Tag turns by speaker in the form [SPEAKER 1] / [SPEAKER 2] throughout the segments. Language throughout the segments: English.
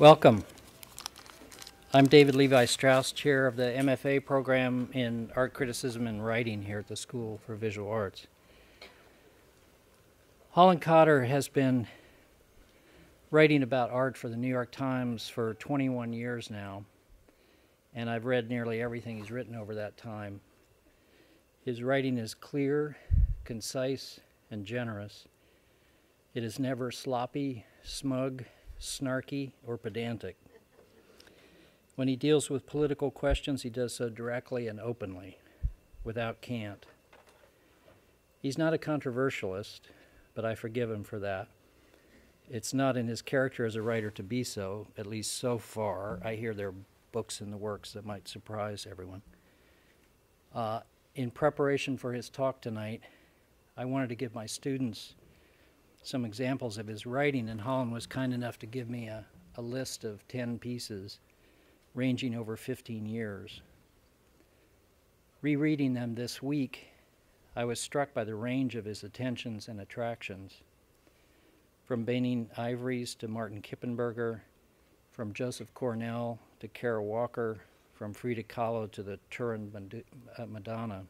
[SPEAKER 1] Welcome. I'm David Levi Strauss, Chair of the MFA program in Art Criticism and Writing here at the School for Visual Arts. Holland Cotter has been writing about art for the New York Times for 21 years now, and I've read nearly everything he's written over that time. His writing is clear, concise, and generous. It is never sloppy, smug, snarky, or pedantic. When he deals with political questions, he does so directly and openly, without cant. He's not a controversialist, but I forgive him for that. It's not in his character as a writer to be so, at least so far. I hear there are books in the works that might surprise everyone. Uh, in preparation for his talk tonight, I wanted to give my students some examples of his writing, and Holland was kind enough to give me a, a list of 10 pieces ranging over 15 years. Rereading them this week, I was struck by the range of his attentions and attractions. From Benin Ivories to Martin Kippenberger, from Joseph Cornell to Kara Walker, from Frida Kahlo to the Turin uh, Madonna.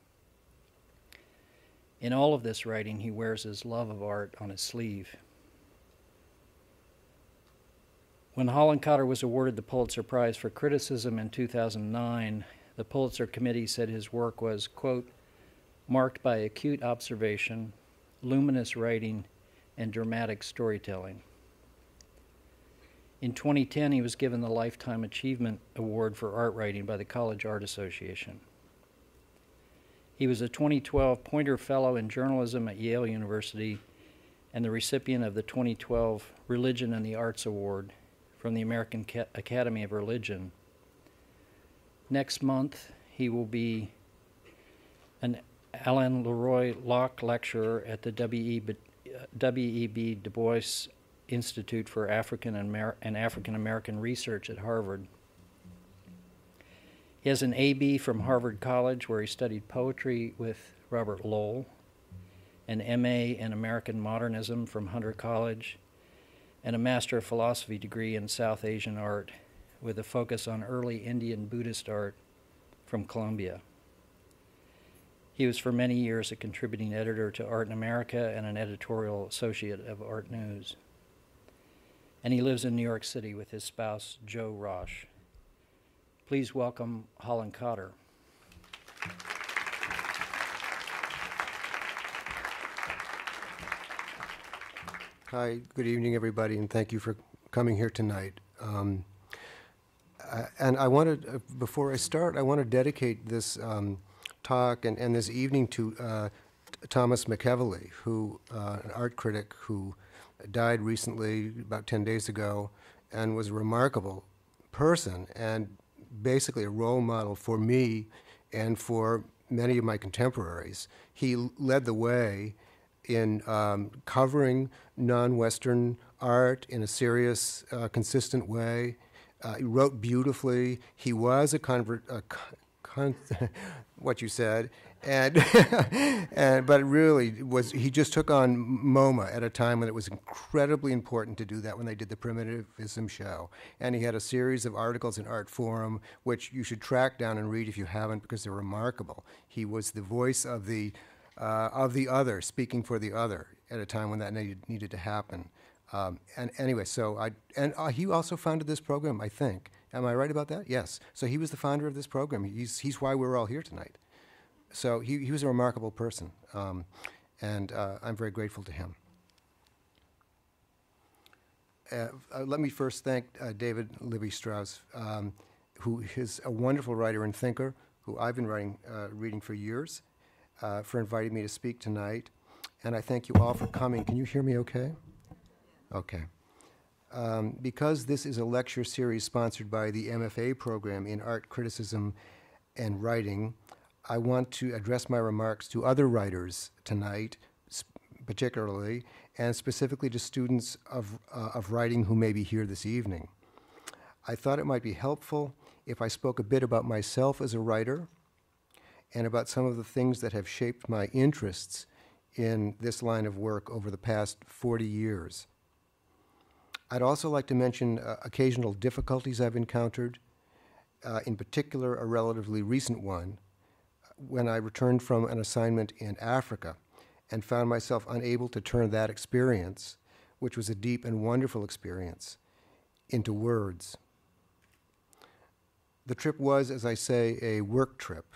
[SPEAKER 1] In all of this writing, he wears his love of art on his sleeve. When Holland Cotter was awarded the Pulitzer Prize for Criticism in 2009, the Pulitzer Committee said his work was, quote, marked by acute observation, luminous writing, and dramatic storytelling. In 2010, he was given the Lifetime Achievement Award for Art Writing by the College Art Association. He was a 2012 Poynter Fellow in Journalism at Yale University and the recipient of the 2012 Religion and the Arts Award from the American Academy of Religion. Next month, he will be an Alain Leroy Locke Lecturer at the W.E.B. Du Bois Institute for African and African American Research at Harvard. He has an AB from Harvard College, where he studied poetry with Robert Lowell, an MA in American Modernism from Hunter College, and a Master of Philosophy degree in South Asian art with a focus on early Indian Buddhist art from Columbia. He was for many years a contributing editor to Art in America and an editorial associate of Art News. And he lives in New York City with his spouse, Joe Rosh. Please welcome Holland Cotter.
[SPEAKER 2] Hi, good evening, everybody, and thank you for coming here tonight. Um, uh, and I wanted, uh, before I start, I want to dedicate this um, talk and, and this evening to uh, Thomas McEvilley, who uh, an art critic who died recently, about 10 days ago, and was a remarkable person. And basically a role model for me and for many of my contemporaries. He led the way in um, covering non-Western art in a serious, uh, consistent way. Uh, he wrote beautifully. He was a convert, a con- what you said, and, and but it really was he just took on MoMA at a time when it was incredibly important to do that when they did the primitivism show, and he had a series of articles in Artforum which you should track down and read if you haven't because they're remarkable. He was the voice of the uh, of the other, speaking for the other at a time when that needed, needed to happen. Um, and anyway, so I and uh, he also founded this program, I think. Am I right about that? Yes. So he was the founder of this program. He's he's why we're all here tonight so he, he was a remarkable person, um, and uh, I'm very grateful to him. Uh, uh, let me first thank uh, David Libby Strauss, um, who is a wonderful writer and thinker, who I've been writing, uh, reading for years, for inviting me to speak tonight. And I thank you all for coming. Can you hear me okay? Okay. Um, because this is a lecture series sponsored by the MFA program in art criticism and writing, I want to address my remarks to other writers tonight, particularly, and specifically to students of, uh, of writing who may be here this evening. I thought it might be helpful if I spoke a bit about myself as a writer and about some of the things that have shaped my interests in this line of work over the past 40 years. I'd also like to mention uh, occasional difficulties I've encountered, uh, in particular, a relatively recent one when I returned from an assignment in Africa and found myself unable to turn that experience, which was a deep and wonderful experience, into words. The trip was, as I say, a work trip,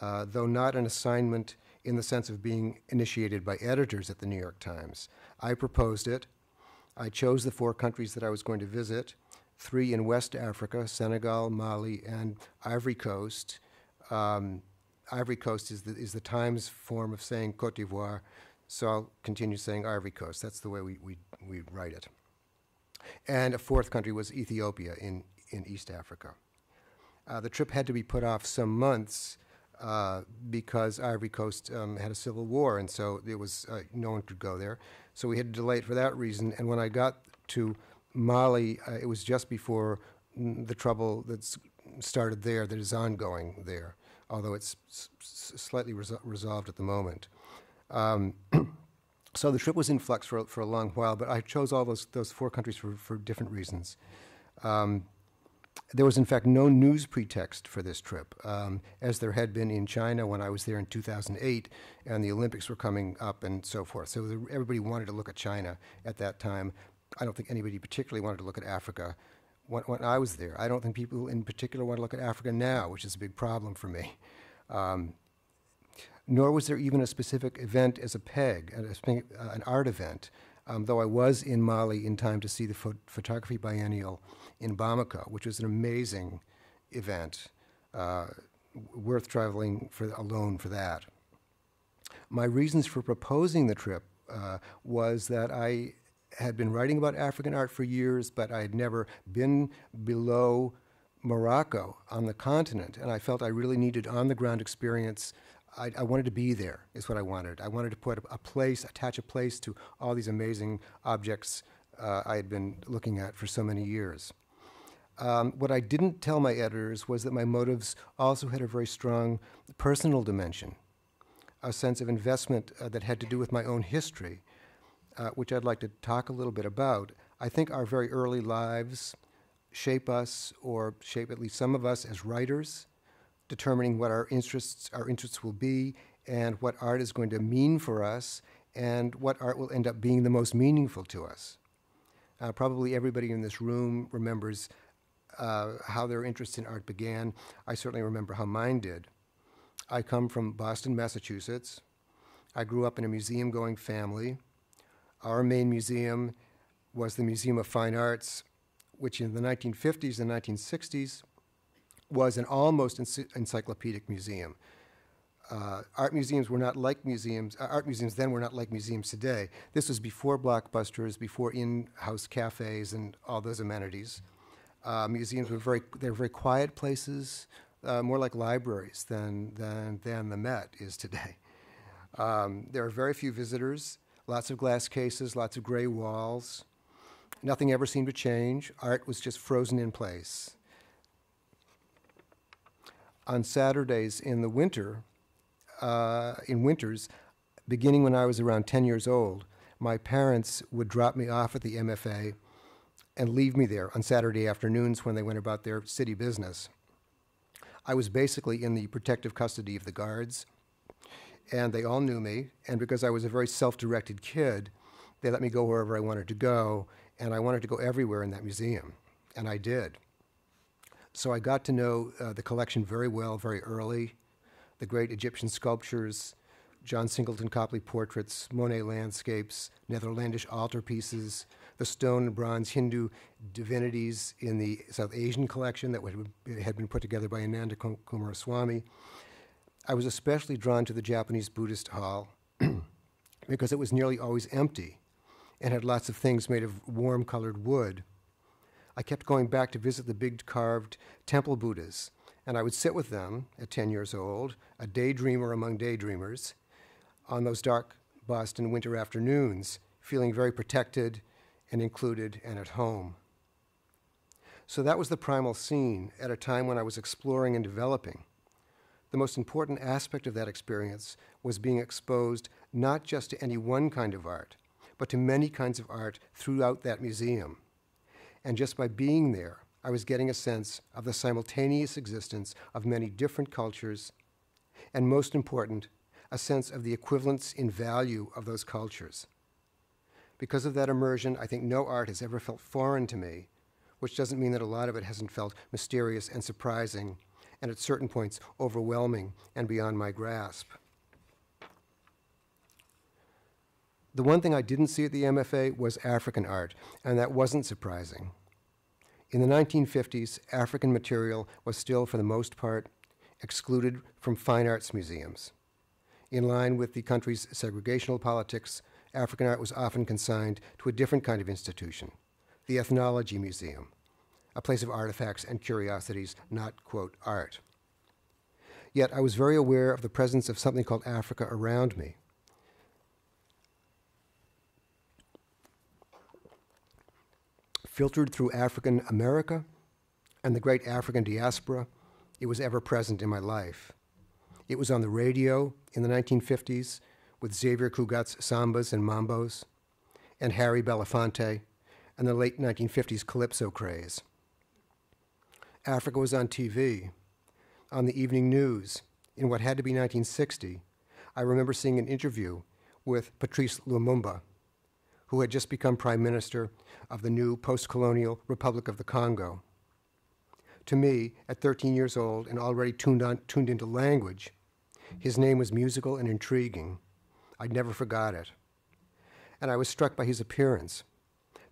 [SPEAKER 2] uh, though not an assignment in the sense of being initiated by editors at the New York Times. I proposed it. I chose the four countries that I was going to visit three in West Africa Senegal, Mali, and Ivory Coast. Um, Ivory Coast is the, is the Times form of saying Cote d'Ivoire, so I'll continue saying Ivory Coast. That's the way we, we, we write it. And a fourth country was Ethiopia in, in East Africa. Uh, the trip had to be put off some months uh, because Ivory Coast um, had a civil war, and so it was uh, no one could go there. So we had to delay it for that reason. And when I got to Mali, uh, it was just before mm, the trouble that's started there, that is ongoing there, although it's slightly resol- resolved at the moment. Um, so the trip was in flux for, for a long while, but I chose all those, those four countries for, for different reasons. Um, there was, in fact, no news pretext for this trip, um, as there had been in China when I was there in 2008, and the Olympics were coming up and so forth. So everybody wanted to look at China at that time. I don't think anybody particularly wanted to look at Africa when, when I was there. I don't think people in particular want to look at Africa now, which is a big problem for me. Um, nor was there even a specific event as a peg, uh, an art event, um, though I was in Mali in time to see the pho- photography biennial in Bamako, which was an amazing event, uh, worth traveling for alone for that. My reasons for proposing the trip uh, was that I had been writing about African art for years, but I had never been below Morocco on the continent, and I felt I really needed on the ground experience. I, I, wanted to be there, is what I wanted. I wanted to put a, place, attach a place to all these amazing objects uh, I had been looking at for so many years. Um, what I didn't tell my editors was that my motives also had a very strong personal dimension, a sense of investment uh, that had to do with my own history, uh, which I'd like to talk a little bit about. I think our very early lives shape us, or shape at least some of us as writers, determining what our interests our interests will be, and what art is going to mean for us, and what art will end up being the most meaningful to us. Uh, probably everybody in this room remembers uh, how their interest in art began. I certainly remember how mine did. I come from Boston, Massachusetts. I grew up in a museum going family. Our main museum was the Museum of Fine Arts, which in the 1950s and 1960s was an almost encyclopedic museum. Uh, art museums were not like museums. Uh, art museums then were not like museums today. This was before blockbusters, before in-house cafes and all those amenities. Uh, museums were very they're very quiet places, uh, more like libraries than than than the Met is today. Um, there are very few visitors, lots of glass cases, lots of gray walls. Nothing ever seemed to change. Art was just frozen in place. On Saturdays in the winter, uh, in winters, beginning when I was around 10 years old, my parents would drop me off at the MFA and leave me there on Saturday afternoons when they went about their city business. I was basically in the protective custody of the guards, and they all knew me. And because I was a very self directed kid, they let me go wherever I wanted to go, and I wanted to go everywhere in that museum, and I did. So I got to know uh, the collection very well very early the great Egyptian sculptures, John Singleton Copley portraits, Monet landscapes, Netherlandish altarpieces, the stone and bronze Hindu divinities in the South Asian collection that had been put together by Ananda Coomaraswamy. I was especially drawn to the Japanese Buddhist hall because it was nearly always empty and had lots of things made of warm colored wood. I kept going back to visit the big carved temple Buddhas, and I would sit with them at 10 years old, a daydreamer among daydreamers, on those dark Boston winter afternoons, feeling very protected and included and at home. So that was the primal scene at a time when I was exploring and developing. The most important aspect of that experience was being exposed not just to any one kind of art, but to many kinds of art throughout that museum. and just by being there, I was getting a sense of the simultaneous existence of many different cultures, and most important, a sense of the equivalence in value of those cultures. Because of that immersion, I think no art has ever felt foreign to me, which doesn't mean that a lot of it hasn't felt mysterious and surprising, and at certain points overwhelming and beyond my grasp. The one thing I didn't see at the MFA was African art, and that wasn't surprising. In the 1950s, African material was still, for the most part, excluded from fine arts museums. In line with the country's segregational politics, African art was often consigned to a different kind of institution, the Ethnology Museum, a place of artifacts and curiosities, not, quote, art. Yet I was very aware of the presence of something called Africa around me. filtered through African America and the great African diaspora, it was ever present in my life. It was on the radio in the 1950s with Xavier Cugat's sambas and mambos, and Harry Belafonte, and the late 1950s calypso craze. Africa was on TV, on the evening news, in what had to be 1960. I remember seeing an interview with Patrice Lumumba, who had just become prime minister of the new post colonial Republic of the Congo. To me, at 13 years old and already tuned, on, tuned into language, his name was musical and intriguing. I'd never forgot it. And I was struck by his appearance.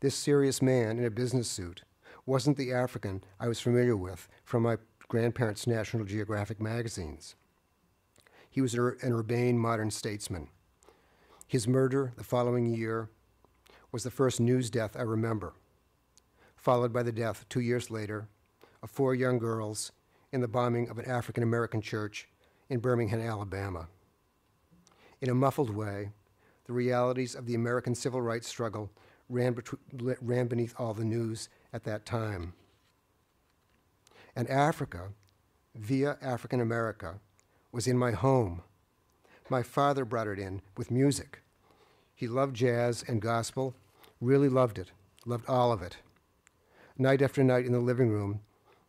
[SPEAKER 2] This serious man in a business suit wasn't the African I was familiar with from my grandparents' National Geographic magazines. He was an urbane modern statesman. His murder the following year was the first news death I remember, followed by the death two years later of four young girls in the bombing of an African American church in Birmingham, Alabama. In a muffled way, the realities of the American civil rights struggle ran, ran beneath all the news at that time. And Africa, via African America, was in my home. My father brought it in with music. He loved jazz and gospel, really loved it, loved all of it. Night after night in the living room,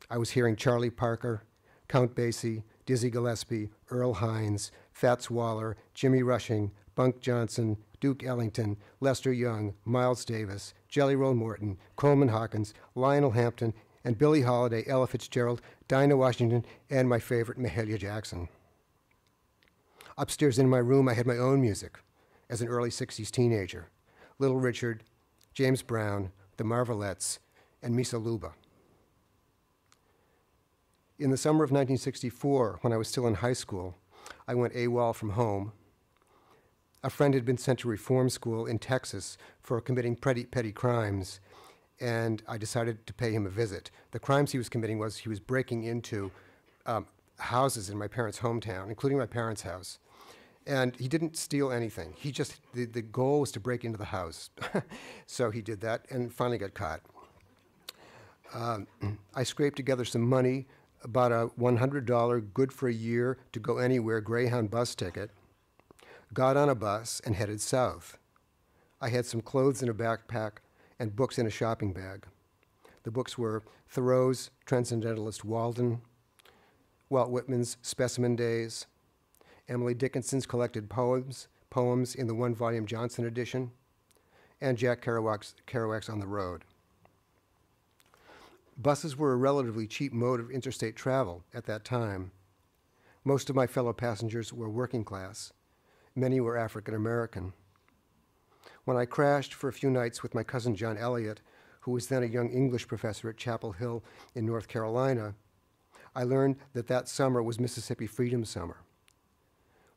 [SPEAKER 2] I was hearing Charlie Parker, Count Basie, Dizzy Gillespie, Earl Hines, Fats Waller, Jimmy Rushing, Bunk Johnson, Duke Ellington, Lester Young, Miles Davis, Jelly Roll Morton, Coleman Hawkins, Lionel Hampton, and Billie Holiday, Ella Fitzgerald, Dinah Washington, and my favorite, Mahalia Jackson. Upstairs in my room, I had my own music as an early 60s teenager Little Richard, James Brown, the Marvelettes, and Missa Luba. In the summer of 1964, when I was still in high school, I went AWOL from home. A friend had been sent to reform school in Texas for committing petty, petty crimes, and I decided to pay him a visit. The crimes he was committing was he was breaking into um, houses in my parents' hometown, including my parents' house, and he didn't steal anything. He just, the, the goal was to break into the house. so he did that and finally got caught. Um, I scraped together some money, about a $100 good for a year to go anywhere Greyhound bus ticket, got on a bus and headed south. I had some clothes in a backpack and books in a shopping bag. The books were Thoreau's Transcendentalist Walden, Walt Whitman's Specimen Days, Emily Dickinson's collected poems, poems in the one volume Johnson edition, and Jack Kerouac's, Kerouac's On the Road. Buses were a relatively cheap mode of interstate travel at that time. Most of my fellow passengers were working class. Many were African American. When I crashed for a few nights with my cousin John Elliott, who was then a young English professor at Chapel Hill in North Carolina, I learned that that summer was Mississippi Freedom Summer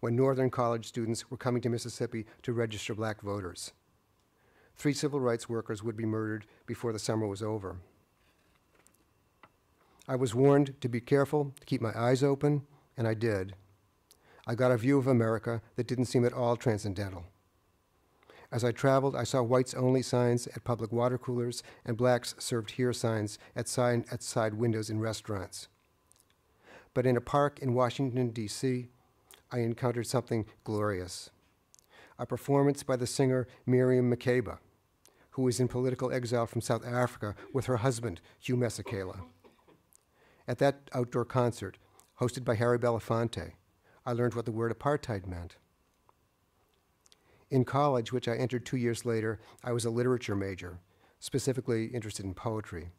[SPEAKER 2] when Northern college students were coming to Mississippi to register black voters. Three civil rights workers would be murdered before the summer was over. I was warned to be careful, to keep my eyes open, and I did. I got a view of America that didn't seem at all transcendental. As I traveled, I saw whites only signs at public water coolers and blacks served here signs at side, at side windows in restaurants. But in a park in Washington, D.C., I encountered something glorious a performance by the singer Miriam Makeba, who was in political exile from South Africa with her husband, Hugh Masekela. At that outdoor concert, hosted by Harry Belafonte, I learned what the word apartheid meant. In college, which I entered two years later, I was a literature major, specifically interested in poetry.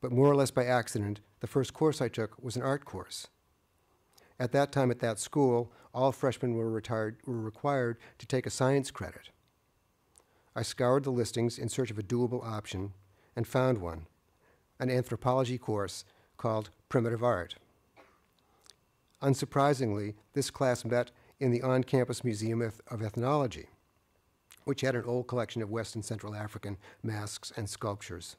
[SPEAKER 2] But more or less by accident, the first course I took was an art course. At that time at that school, all freshmen were, retired, were required to take a science credit. I scoured the listings in search of a doable option and found one an anthropology course called Primitive Art. Unsurprisingly, this class met in the on campus Museum of Ethnology, which had an old collection of West and Central African masks and sculptures.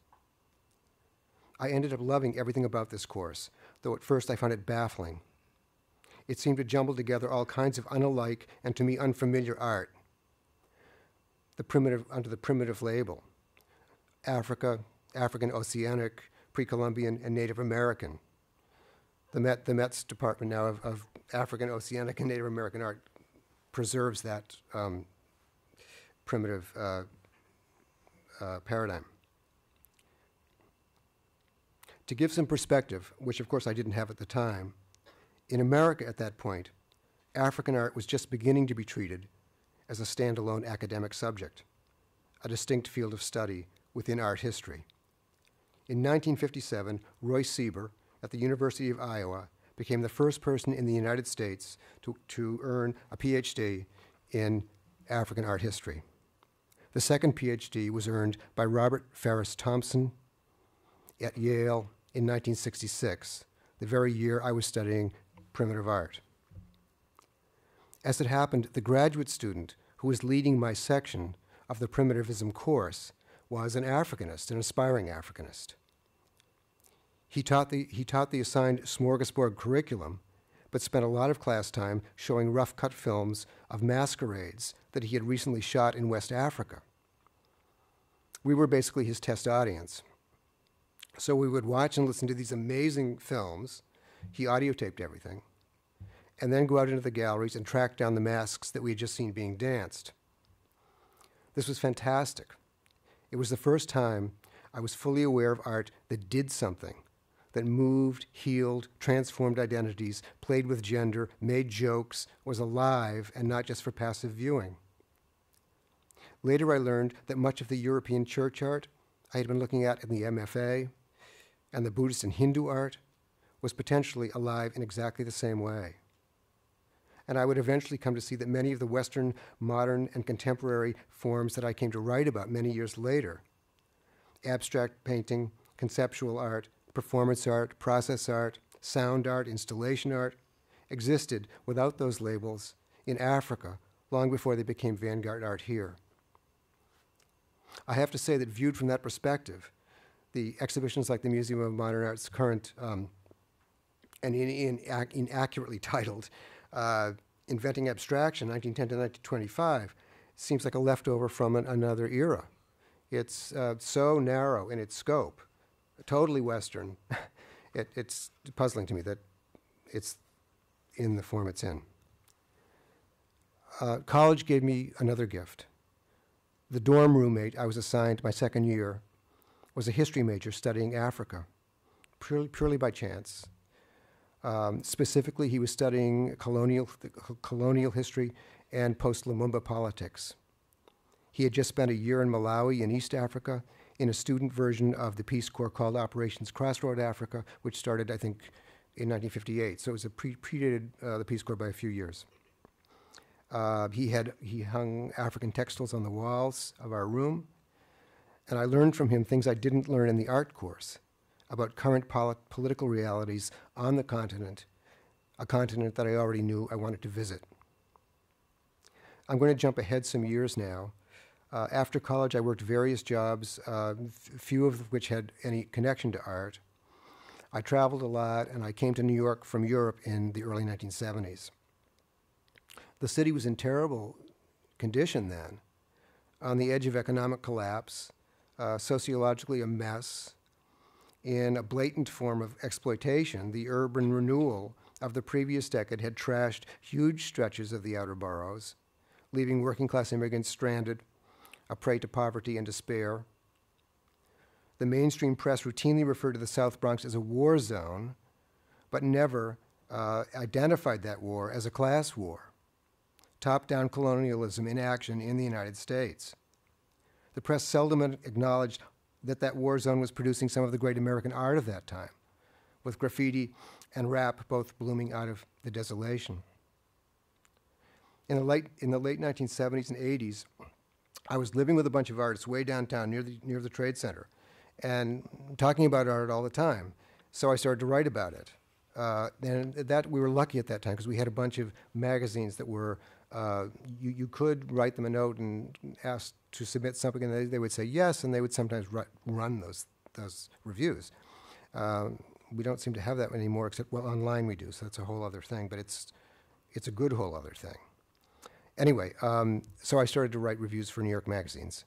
[SPEAKER 2] I ended up loving everything about this course, though at first I found it baffling. It seemed to jumble together all kinds of unalike and to me unfamiliar art the primitive, under the primitive label Africa, African Oceanic, Pre Columbian, and Native American. The, Met, the Met's Department now of, of African Oceanic and Native American art preserves that um, primitive uh, uh, paradigm. To give some perspective, which of course I didn't have at the time, in America at that point, African art was just beginning to be treated as a standalone academic subject, a distinct field of study within art history. In 1957, Roy Sieber at the University of Iowa became the first person in the United States to, to earn a PhD in African art history. The second PhD was earned by Robert Ferris Thompson at Yale in 1966, the very year I was studying primitive art. As it happened, the graduate student who was leading my section of the primitivism course was an Africanist, an aspiring Africanist. He taught the, he taught the assigned smorgasbord curriculum, but spent a lot of class time showing rough cut films of masquerades that he had recently shot in West Africa. We were basically his test audience. So we would watch and listen to these amazing films. He audio taped everything and then go out into the galleries and track down the masks that we had just seen being danced. This was fantastic. It was the first time I was fully aware of art that did something, that moved, healed, transformed identities, played with gender, made jokes, was alive, and not just for passive viewing. Later, I learned that much of the European church art I had been looking at in the MFA and the Buddhist and Hindu art was potentially alive in exactly the same way and I would eventually come to see that many of the Western, modern, and contemporary forms that I came to write about many years later abstract painting, conceptual art, performance art, process art, sound art, installation art existed without those labels in Africa long before they became vanguard art here. I have to say that viewed from that perspective, the exhibitions like the Museum of Modern Art's current um, and in, in, inaccurately titled uh, inventing abstraction, 1910 to 1925, seems like a leftover from an, another era. It's uh, so narrow in its scope, totally Western. it, it's puzzling to me that it's in the form it's in. Uh, college gave me another gift. The dorm roommate I was assigned my second year was a history major studying Africa, purely, purely by chance. Um, specifically, he was studying colonial, colonial history and post Lumumba politics. He had just spent a year in Malawi in East Africa in a student version of the Peace Corps called Operations Crossroad Africa, which started, I think, in 1958. So it was a pre- predated uh, the Peace Corps by a few years. Uh, he had he hung African textiles on the walls of our room, and I learned from him things I didn't learn in the art course about current polit- political realities on the continent, a continent that I already knew I wanted to visit. I'm going to jump ahead some years now. Uh, after college, I worked various jobs, uh, few of which had any connection to art. I traveled a lot, and I came to New York from Europe in the early 1970s. The city was in terrible condition then, on the edge of economic collapse, uh, sociologically a mess, in a blatant form of exploitation, the urban renewal of the previous decade had trashed huge stretches of the outer boroughs, leaving working class immigrants stranded a prey to poverty and despair. The mainstream press routinely referred to the South Bronx as a war zone, but never uh, identified that war as a class war. Top down colonialism in action in the United States. The press seldom acknowledged that that war zone was producing some of the great American art of that time, with graffiti and rap both blooming out of the desolation. In the late, in the late 1970s and 80s, I was living with a bunch of artists way downtown near the, near the Trade Center and talking about art all the time. So I started to write about it. Uh, and that we were lucky at that time because we had a bunch of magazines that were uh, you, you could write them a note and ask to submit something, and they, they would say yes, and they would sometimes ru- run those those reviews. Um, we don't seem to have that anymore, except well, online we do. So that's a whole other thing, but it's it's a good whole other thing. Anyway, um, so I started to write reviews for New York magazines.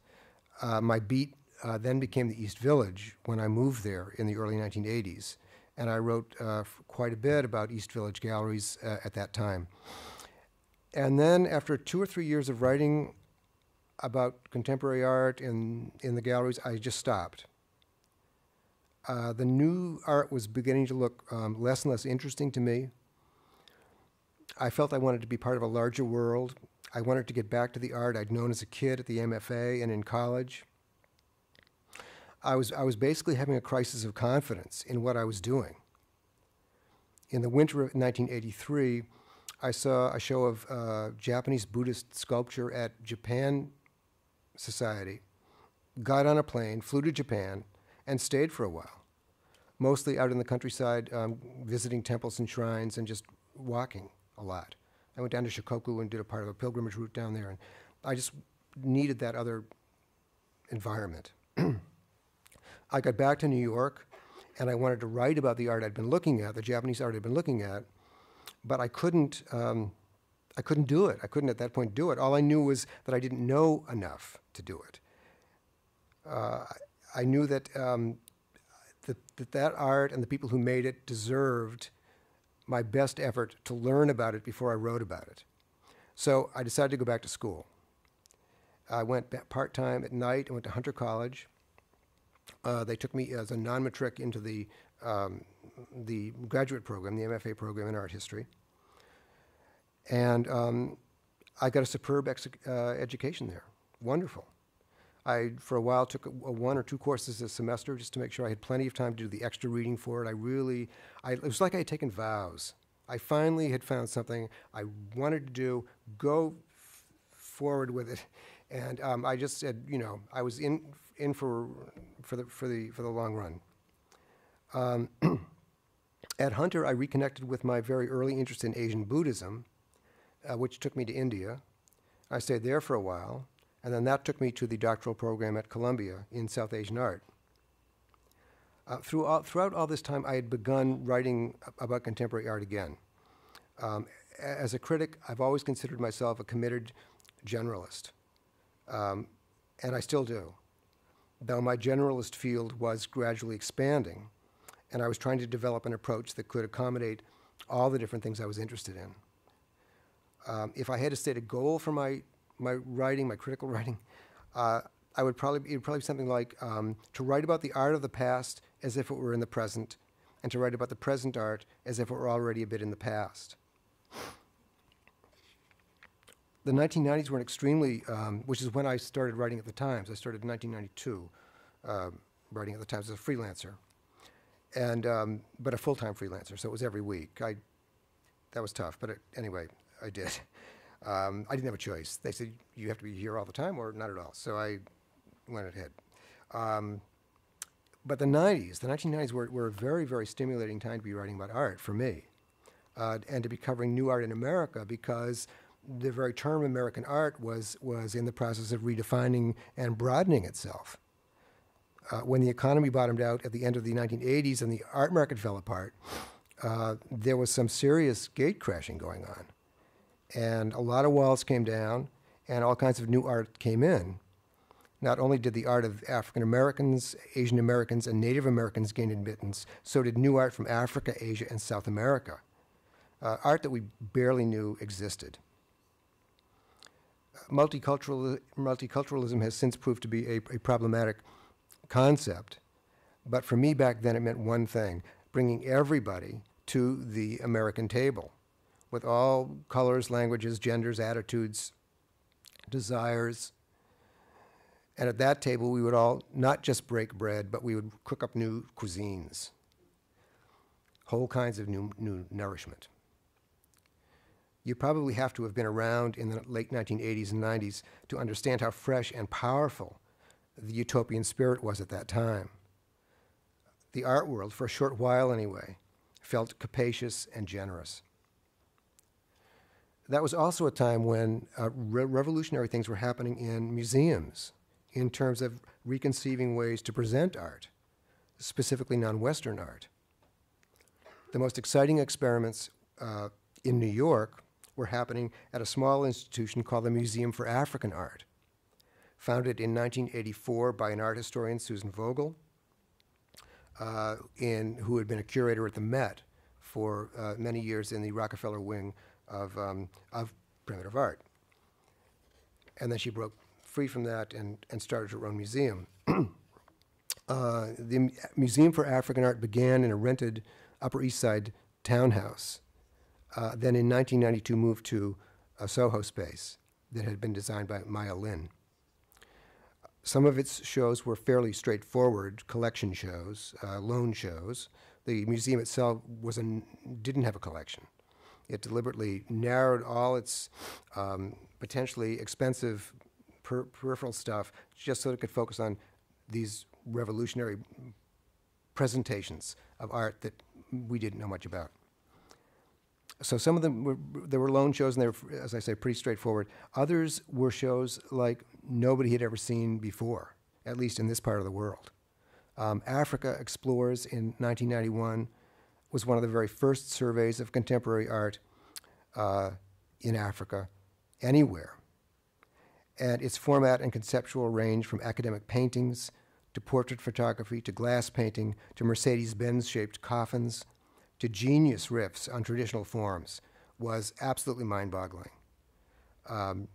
[SPEAKER 2] Uh, my beat uh, then became the East Village when I moved there in the early 1980s, and I wrote uh, quite a bit about East Village galleries uh, at that time. And then, after two or three years of writing about contemporary art in, in the galleries, I just stopped. Uh, the new art was beginning to look um, less and less interesting to me. I felt I wanted to be part of a larger world. I wanted to get back to the art I'd known as a kid at the MFA and in college. I was, I was basically having a crisis of confidence in what I was doing. In the winter of 1983, I saw a show of uh, Japanese Buddhist sculpture at Japan Society, got on a plane, flew to Japan, and stayed for a while, mostly out in the countryside, um, visiting temples and shrines and just walking a lot. I went down to Shikoku and did a part of a pilgrimage route down there, and I just needed that other environment. I got back to New York, and I wanted to write about the art I'd been looking at, the Japanese art I'd been looking at, but I couldn't. Um, I couldn't do it. I couldn't at that point do it. All I knew was that I didn't know enough to do it. Uh, I knew that, um, that, that that art and the people who made it deserved my best effort to learn about it before I wrote about it. So I decided to go back to school. I went part time at night. I went to Hunter College. Uh, they took me as a non matric into the um, the graduate program, the MFA program in art history. And um, I got a superb uh, education there. Wonderful. I, for a while, took a, a one or two courses a semester just to make sure I had plenty of time to do the extra reading for it. I really, I, it was like I had taken vows. I finally had found something I wanted to do, go forward with it. And um, I just said, you know, I was in, in for, for, the, for, the, for the long run. Um, At Hunter, I reconnected with my very early interest in Asian Buddhism, uh, which took me to India. I stayed there for a while, and then that took me to the doctoral program at Columbia in South Asian art. Uh, throughout, throughout all this time, I had begun writing about contemporary art again. Um, as a critic, I've always considered myself a committed generalist, um, and I still do, though my generalist field was gradually expanding and I was trying to develop an approach that could accommodate all the different things I was interested in. Um, if I had to state a goal for my, my writing, my critical writing, uh, I would probably it would probably be something like um, to write about the art of the past as if it were in the present, and to write about the present art as if it were already a bit in the past. The 1990s were an extremely, um, which is when I started writing at the Times. I started in 1992, uh, writing at the Times as a freelancer and um, but a full time freelancer, so it was every week. I that was tough, but it, anyway, I did. Um, I didn't have a choice. They said you have to be here all the time or not at all, so I went ahead. Um, but the 90s, the 1990s were, were a very, very stimulating time to be writing about art for me, uh, and to be covering new art in America because the very term American art was was in the process of redefining and broadening itself uh, when the economy bottomed out at the end of the 1980s and the art market fell apart, uh, there was some serious gate crashing going on. And a lot of walls came down, and all kinds of new art came in. Not only did the art of African Americans, Asian Americans, and Native Americans gain admittance, so did new art from Africa, Asia, and South America. Uh, art that we barely knew existed. multicultural, multiculturalism has since proved to be a, a problematic concept. But for me back then, it meant one thing bringing everybody to the American table with all colors, languages, genders, attitudes, desires. And at that table, we would all not just break bread, but we would cook up new cuisines, whole kinds of new, new nourishment. You probably have to have been around in the late 1980s and 90s to understand how fresh and powerful the utopian spirit was at that time. The art world, for a short while anyway, felt capacious and generous. That was also a time when uh, re- revolutionary things were happening in museums in terms of reconceiving ways to present art, specifically non Western art. The most exciting experiments uh, in New York were happening at a small institution called the Museum for African Art, founded in 1984 by an art historian, Susan Vogel, uh, in, who had been a curator at the Met for uh, many years in the Rockefeller wing of, um, of primitive art. And then she broke free from that and, and started her own museum. uh, the Museum for African Art began in a rented Upper East Side townhouse. Uh, then in 1992 moved to a Soho space that had been designed by Maya Lin. Some of its shows were fairly straightforward collection shows, uh, loan shows. The museum itself was didn't have a collection. It deliberately narrowed all its um, potentially expensive per- peripheral stuff just so it could focus on these revolutionary presentations of art that we didn't know much about. So some of them were there were loan shows, and they were, as I say, pretty straightforward. Others were shows like nobody had ever seen before, at least in this part of the world. Um, Africa Explores in 1991 was one of the very first surveys of contemporary art uh, in Africa, anywhere. And its format and conceptual range from academic paintings to portrait photography to glass painting to Mercedes Benz shaped coffins to genius riffs on traditional forms was absolutely mind boggling. Um,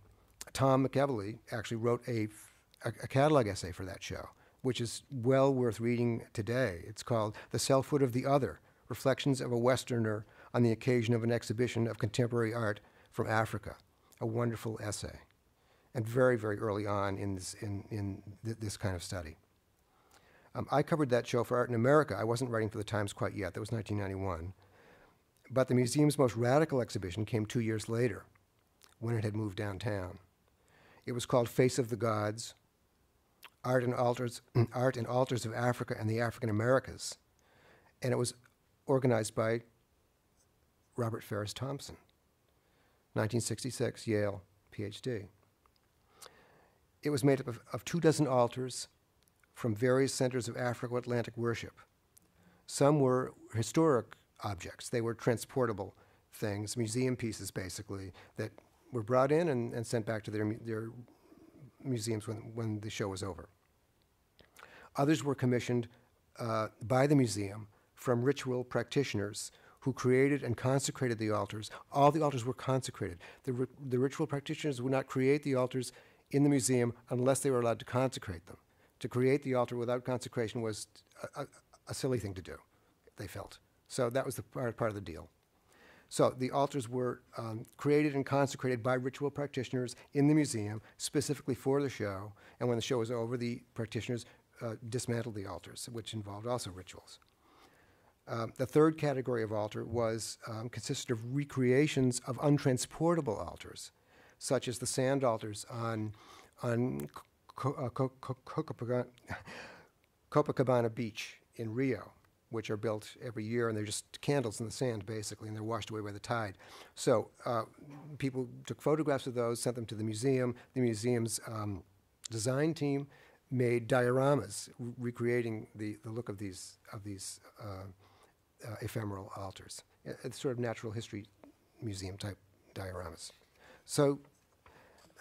[SPEAKER 2] Tom McEvilley actually wrote a, a, a catalog essay for that show, which is well worth reading today. It's called The Selfhood of the Other Reflections of a Westerner on the Occasion of an Exhibition of Contemporary Art from Africa. A wonderful essay, and very, very early on in this, in, in th- this kind of study. Um, I covered that show for Art in America. I wasn't writing for the Times quite yet, that was 1991. But the museum's most radical exhibition came two years later, when it had moved downtown. It was called Face of the Gods Art and Altars, Art and Altars of Africa and the African Americas. And it was organized by Robert Ferris Thompson, 1966, Yale, PhD. It was made up of, of two dozen altars from various centers of Afro Atlantic worship. Some were historic objects, they were transportable things, museum pieces basically, that were brought in and, and sent back to their, their museums when, when the show was over. Others were commissioned uh, by the museum from ritual practitioners who created and consecrated the altars. All the altars were consecrated. The, the ritual practitioners would not create the altars in the museum unless they were allowed to consecrate them. To create the altar without consecration was a, a, a silly thing to do, they felt. So that was the part, part of the deal. So the altars were um, created and consecrated by ritual practitioners in the museum, specifically for the show. And when the show was over, the practitioners uh, dismantled the altars, which involved also rituals. Um, the third category of altar was um, consisted of recreations of untransportable altars, such as the sand altars on on uh, Copacabana Beach in Rio, which are built every year, and they're just candles in the sand, basically, and they're washed away by the tide. So uh, people took photographs of those, sent them to the museum. The museum's um, design team made dioramas re- recreating the, the look of these of these uh, uh, ephemeral altars. Sort of natural history museum type dioramas. So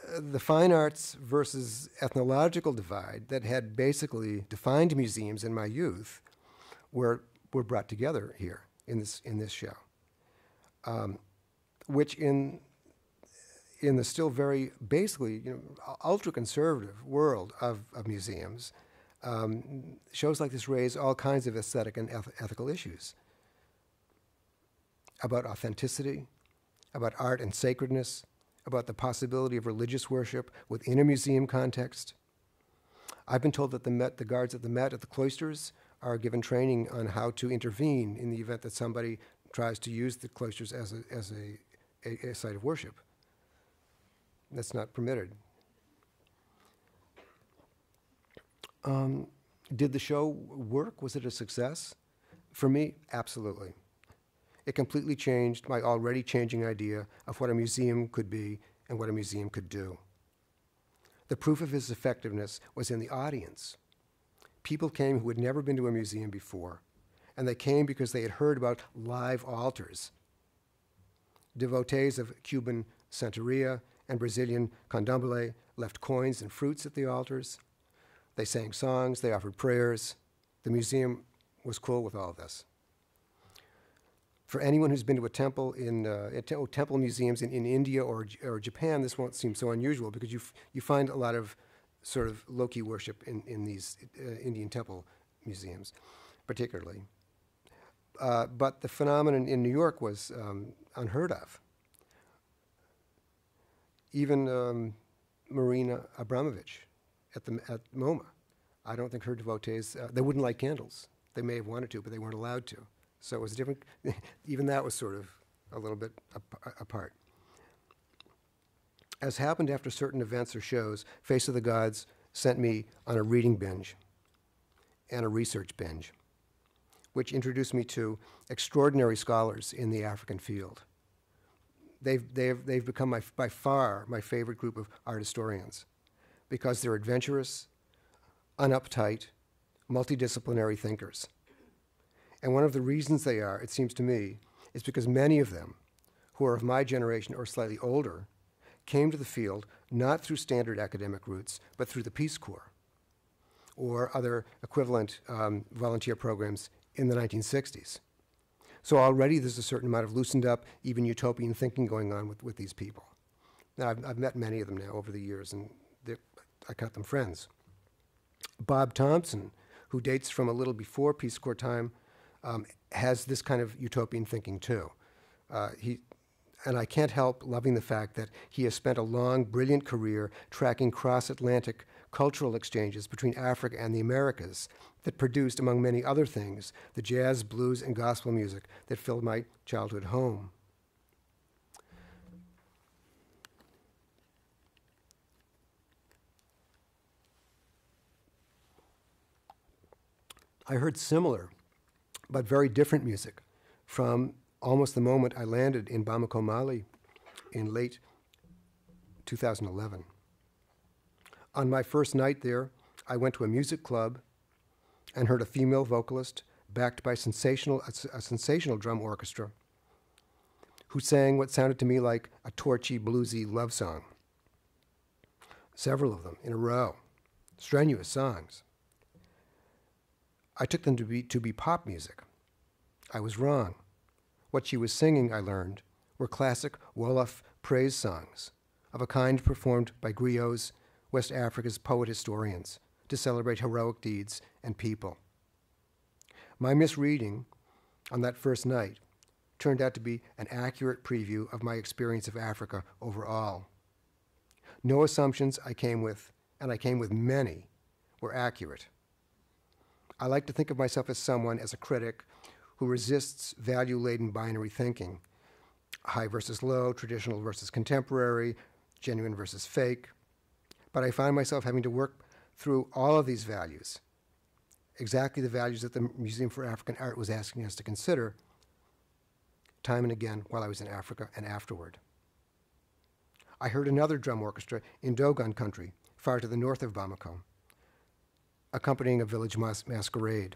[SPEAKER 2] uh, the fine arts versus ethnological divide that had basically defined museums in my youth were, were brought together here in this, in this show, um, which in, in the still very basically you know, ultra conservative world of, of museums, um, shows like this raise all kinds of aesthetic and eth- ethical issues about authenticity, about art and sacredness, about the possibility of religious worship within a museum context. I've been told that the Met, the guards at the Met at the cloisters are given training on how to intervene in the event that somebody tries to use the cloisters as a, as a, a, a site of worship. That's not permitted. Um, did the show work? Was it a success? For me, absolutely. It completely changed my already changing idea of what a museum could be and what a museum could do. The proof of its effectiveness was in the audience. People came who had never been to a museum before, and they came because they had heard about live altars. Devotees of Cuban Santeria and Brazilian candomblé left coins and fruits at the altars. They sang songs, they offered prayers. The museum was cool with all this. For anyone who's been to a temple in uh, oh, temple museums in, in India or, or Japan, this won't seem so unusual because you, you find a lot of sort of Loki worship in, in these uh, Indian temple museums, particularly. Uh, but the phenomenon in New York was um, unheard of. Even um, Marina Abramovich at, the, at MoMA, I don't think her devotees, uh, they wouldn't light candles. They may have wanted to, but they weren't allowed to. So it was different. Even that was sort of a little bit apart. As happened after certain events or shows, Face of the Gods sent me on a reading binge and a research binge, which introduced me to extraordinary scholars in the African field. They've, they've, they've become my, by far my favorite group of art historians because they're adventurous, unuptight, multidisciplinary thinkers. And one of the reasons they are, it seems to me, is because many of them, who are of my generation or slightly older, came to the field not through standard academic routes, but through the Peace Corps or other equivalent um, volunteer programs in the 1960s. So already there's a certain amount of loosened up, even utopian thinking going on with, with these people. Now, I've, I've met many of them now over the years, and I count them friends. Bob Thompson, who dates from a little before Peace Corps time, um, has this kind of utopian thinking too. Uh, he, and I can't help loving the fact that he has spent a long, brilliant career tracking cross Atlantic cultural exchanges between Africa and the Americas that produced, among many other things, the jazz, blues, and gospel music that filled my childhood home. I heard similar but very different music from almost the moment I landed in Bamako, Mali in late 2011. On my first night there, I went to a music club and heard a female vocalist backed by sensational, a, a sensational drum orchestra who sang what sounded to me like a torchy, bluesy love song. Several of them in a row, strenuous songs. I took them to be, to be pop music. I was wrong. What she was singing, I learned, were classic Wolof praise songs, of a kind performed by griots, West Africa's poet historians, to celebrate heroic deeds and people. My misreading on that first night turned out to be an accurate preview of my experience of Africa overall. No assumptions I came with, and I came with many, were accurate. I like to think of myself as someone, as a critic, who resists value laden binary thinking high versus low, traditional versus contemporary, genuine versus fake. But I find myself having to work through all of these values, exactly the values that the Museum for African Art was asking us to consider time and again while I was in Africa and afterward. I heard another drum orchestra in Dogon country, far to the north of Bamako accompanying a village mas- masquerade.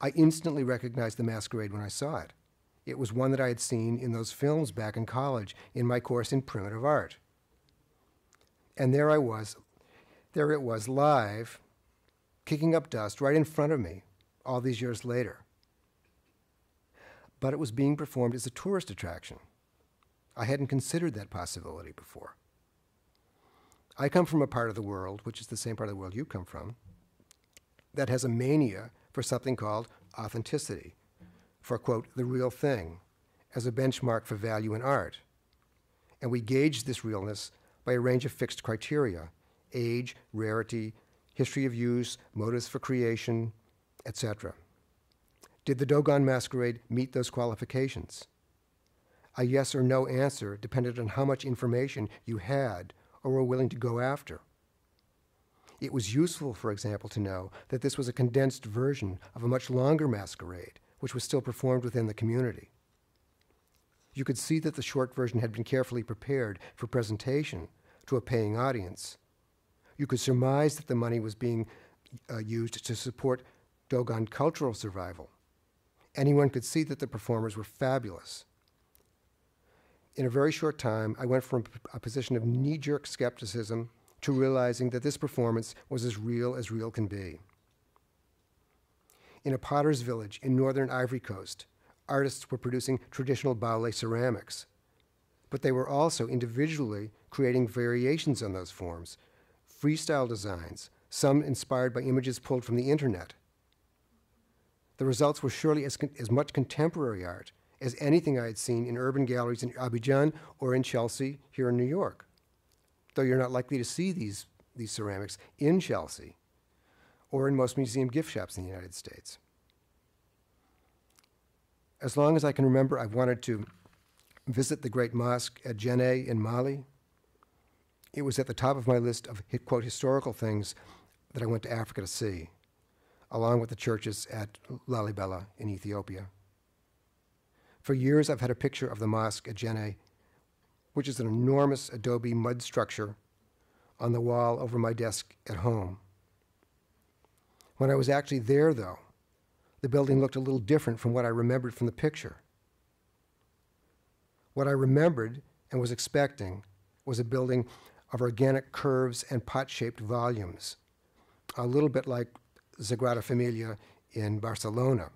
[SPEAKER 2] I instantly recognized the masquerade when I saw it. It was one that I had seen in those films back in college in my course in primitive art. And there I was, there it was live, kicking up dust right in front of me all these years later. But it was being performed as a tourist attraction. I hadn't considered that possibility before. I come from a part of the world, which is the same part of the world you come from, that has a mania for something called authenticity, for, quote, the real thing, as a benchmark for value in art. And we gauge this realness by a range of fixed criteria age, rarity, history of use, motives for creation, etc. Did the Dogon Masquerade meet those qualifications? A yes or no answer depended on how much information you had or were willing to go after. It was useful, for example, to know that this was a condensed version of a much longer masquerade, which was still performed within the community. You could see that the short version had been carefully prepared for presentation to a paying audience. You could surmise that the money was being uh, used to support Dogon cultural survival. Anyone could see that the performers were fabulous. In a very short time, I went from a position of knee jerk skepticism to realizing that this performance was as real as real can be. In a potter's village in northern Ivory Coast, artists were producing traditional Baule ceramics, but they were also individually creating variations on those forms, freestyle designs, some inspired by images pulled from the internet. The results were surely as, as much contemporary art as anything I had seen in urban galleries in Abidjan or in Chelsea here in New York. Though you're not likely to see these, these ceramics in Chelsea or in most museum gift shops in the United States. As long as I can remember, I've wanted to visit the great mosque at Djenné in Mali. It was at the top of my list of, quote, historical things that I went to Africa to see, along with the churches at Lalibela in Ethiopia. For years, I've had a picture of the mosque at Djenné, which is an enormous adobe mud structure on the wall over my desk at home. When I was actually there, though, the building looked a little different from what I remembered from the picture. What I remembered and was expecting was a building of organic curves and pot shaped volumes, a little bit like Sagrada Familia in Barcelona.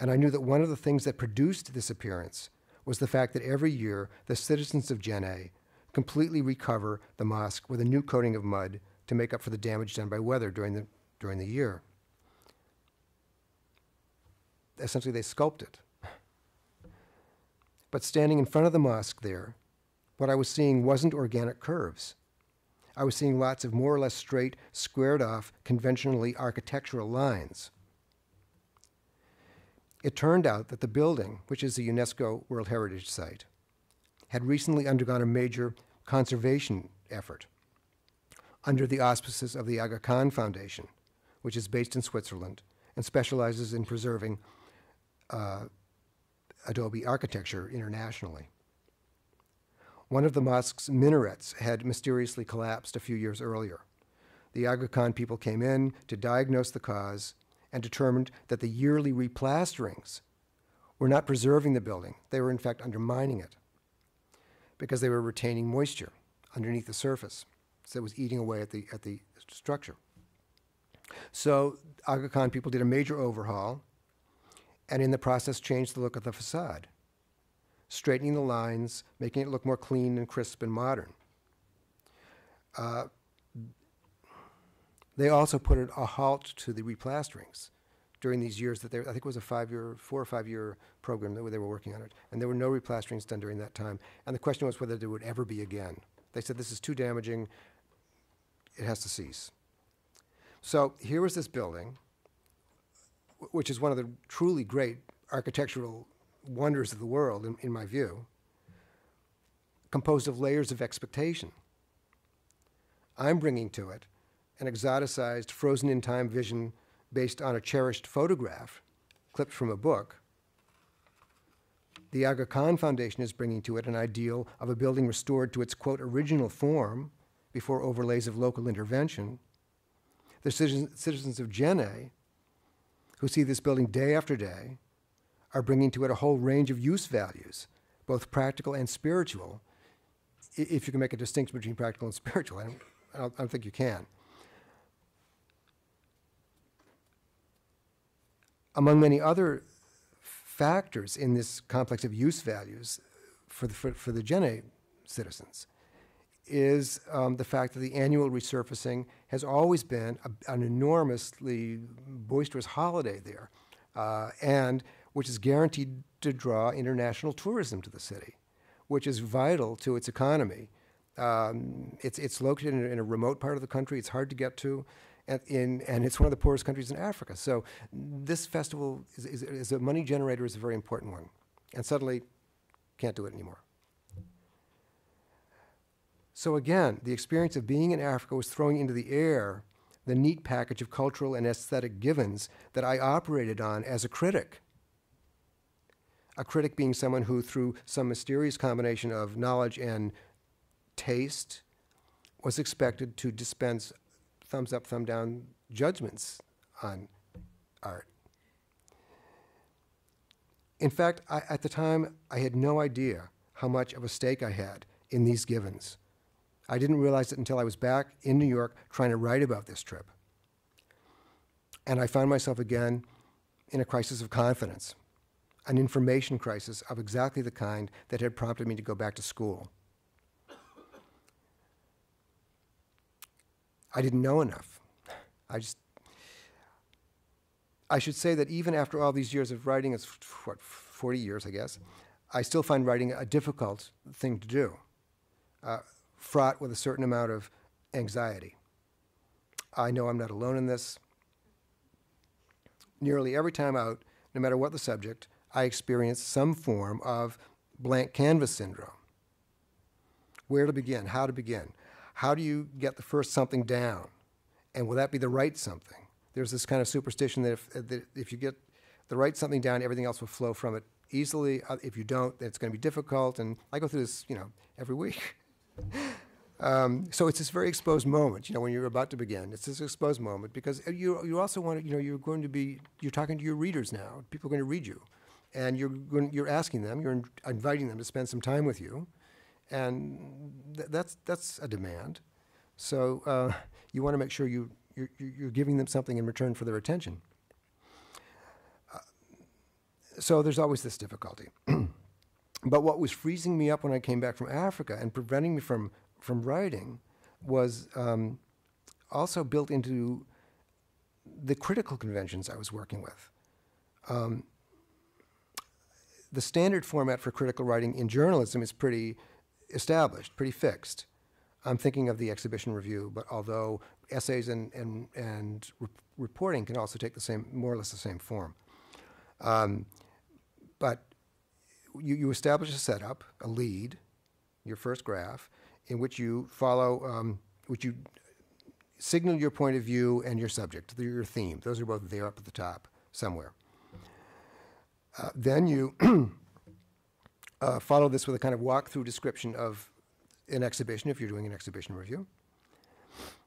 [SPEAKER 2] And I knew that one of the things that produced this appearance was the fact that every year the citizens of Djenné completely recover the mosque with a new coating of mud to make up for the damage done by weather during the, during the year. Essentially, they sculpt it. But standing in front of the mosque there, what I was seeing wasn't organic curves. I was seeing lots of more or less straight, squared off, conventionally architectural lines. It turned out that the building, which is a UNESCO World Heritage Site, had recently undergone a major conservation effort under the auspices of the Aga Khan Foundation, which is based in Switzerland and specializes in preserving uh, adobe architecture internationally. One of the mosque's minarets had mysteriously collapsed a few years earlier. The Aga Khan people came in to diagnose the cause and determined that the yearly replasterings were not preserving the building, they were in fact undermining it because they were retaining moisture underneath the surface. So it was eating away at the, at the structure. So Aga Khan people did a major overhaul and in the process changed the look of the facade, straightening the lines, making it look more clean and crisp and modern. Uh, they also put a halt to the replasterings during these years that they, I think it was a five-year, four or five-year program that they were working on it, and there were no replasterings done during that time. And the question was whether there would ever be again. They said this is too damaging; it has to cease. So here was this building, which is one of the truly great architectural wonders of the world, in, in my view, composed of layers of expectation. I'm bringing to it an exoticized, frozen in time vision based on a cherished photograph clipped from a book. The Aga Khan Foundation is bringing to it an ideal of a building restored to its, quote, original form before overlays of local intervention. The citizens of Djenné, who see this building day after day, are bringing to it a whole range of use values, both practical and spiritual. If you can make a distinction between practical and spiritual, I don't, I don't think you can. Among many other factors in this complex of use values, for the, for, for the citizens is um, the fact that the annual resurfacing has always been a, an enormously boisterous holiday there, uh, and which is guaranteed to draw international tourism to the city, which is vital to its economy. Um, it's, it's located in a, in a remote part of the country. It's hard to get to, in, and it's one of the poorest countries in Africa. So this festival is, is, is a money generator is a very important one, and suddenly can't do it anymore. So again, the experience of being in Africa was throwing into the air the neat package of cultural and aesthetic givens that I operated on as a critic. A critic being someone who, through some mysterious combination of knowledge and taste, was expected to dispense thumbs up, thumb down judgments on art. In fact, I, at the time, I had no idea how much of a stake I had in these givens. I didn't realize it until I was back in New York trying to write about this trip. And I found myself again in a crisis of confidence, an information crisis of exactly the kind that had prompted me to go back to school. I didn't know enough. I just, I should say that even after all these years of writing, it's what, 40 years, I guess, I still find writing a difficult thing to do. Uh, fraught with a certain amount of anxiety. I know I'm not alone in this. Nearly every time out, no matter what the subject, I experience some form of blank canvas syndrome. Where to begin? How to begin? How do you get the first something down? And will that be the right something? There's this kind of superstition that if, that if you get the right something down, everything else will flow from it easily. Uh, if you don't, it's going to be difficult. And I go through this, you know, every week. Um, so it's this very exposed moment, you know, when you're about to begin. It's this exposed moment because you, you also want to, you know, you're going to be, you're talking to your readers now. People are going to read you. And you're, you're asking them, you're inviting them to spend some time with you. And th- that's, that's a demand. So uh, you want to make sure you, you're, you're giving them something in return for their attention. Uh, so there's always this difficulty. but what was freezing me up when I came back from Africa and preventing me from from writing was um, also built into the critical conventions I was working with. Um, the standard format for critical writing in journalism is pretty established, pretty fixed. I'm thinking of the exhibition review, but although essays and, and, and re- reporting can also take the same, more or less the same form. Um, but you, you establish a setup, a lead, your first graph, in which you follow, um, which you signal your point of view and your subject, your theme. Those are both there up at the top somewhere. Uh, then you uh, follow this with a kind of walk-through description of an exhibition, if you're doing an exhibition review.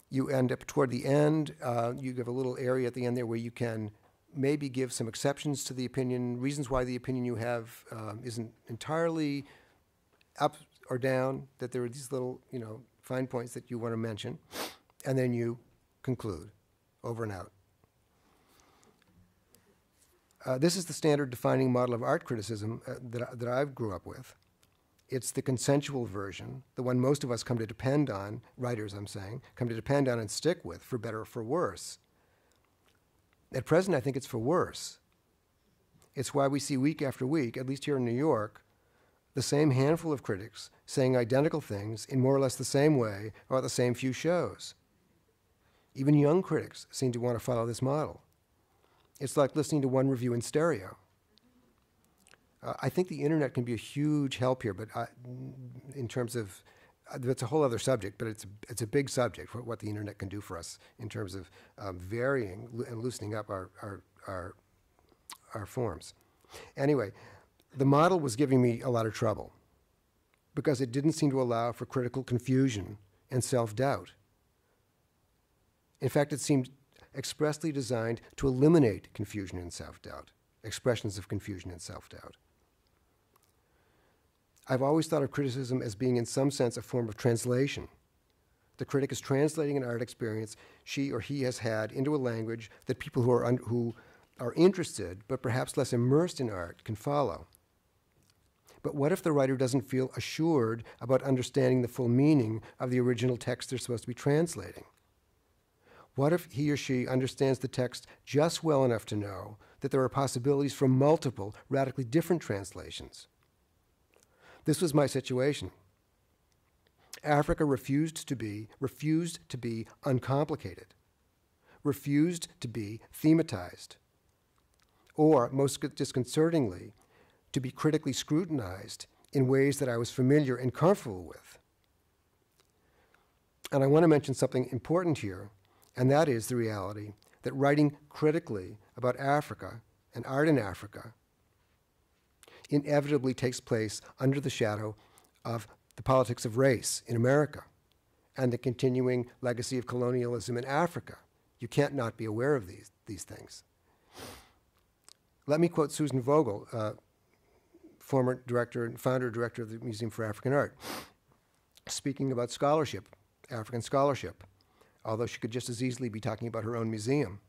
[SPEAKER 2] You end up toward the end, uh, you give a little area at the end there where you can maybe give some exceptions to the opinion, reasons why the opinion you have um, isn't entirely up or down, that there are these little, you know, fine points that you want to mention, and then you conclude, over and out. Uh, this is the standard defining model of art criticism uh, that, that I grew up with. It's the consensual version, the one most of us come to depend on, writers I'm saying, come to depend on and stick with, for better or for worse. At present, I think it's for worse. It's why we see week after week, at least here in New York, the same handful of critics saying identical things in more or less the same way about the same few shows. Even young critics seem to want to follow this model. It's like listening to one review in stereo. Uh, I think the internet can be a huge help here, but I, in terms of uh, that's a whole other subject, but it's a, it's a big subject what, what the internet can do for us in terms of um, varying and loosening up our, our, our, our forms. Anyway, the model was giving me a lot of trouble because it didn't seem to allow for critical confusion and self doubt. In fact, it seemed expressly designed to eliminate confusion and self doubt, expressions of confusion and self doubt. I've always thought of criticism as being, in some sense, a form of translation. The critic is translating an art experience she or he has had into a language that people who are, who are interested, but perhaps less immersed in art, can follow. But what if the writer doesn't feel assured about understanding the full meaning of the original text they're supposed to be translating? What if he or she understands the text just well enough to know that there are possibilities for multiple, radically different translations? This was my situation. Africa refused to be, refused to be uncomplicated, refused to be thematized, or, most disconcertingly, to be critically scrutinized in ways that I was familiar and comfortable with. And I want to mention something important here, and that is the reality that writing critically about Africa and art in Africa inevitably takes place under the shadow of the politics of race in America and the continuing legacy of colonialism in Africa. You can't not be aware of these, these things. Let me quote Susan Vogel, uh, former director and founder director of the Museum for African Art, speaking about scholarship, African scholarship, although she could just as easily be talking about her own museum.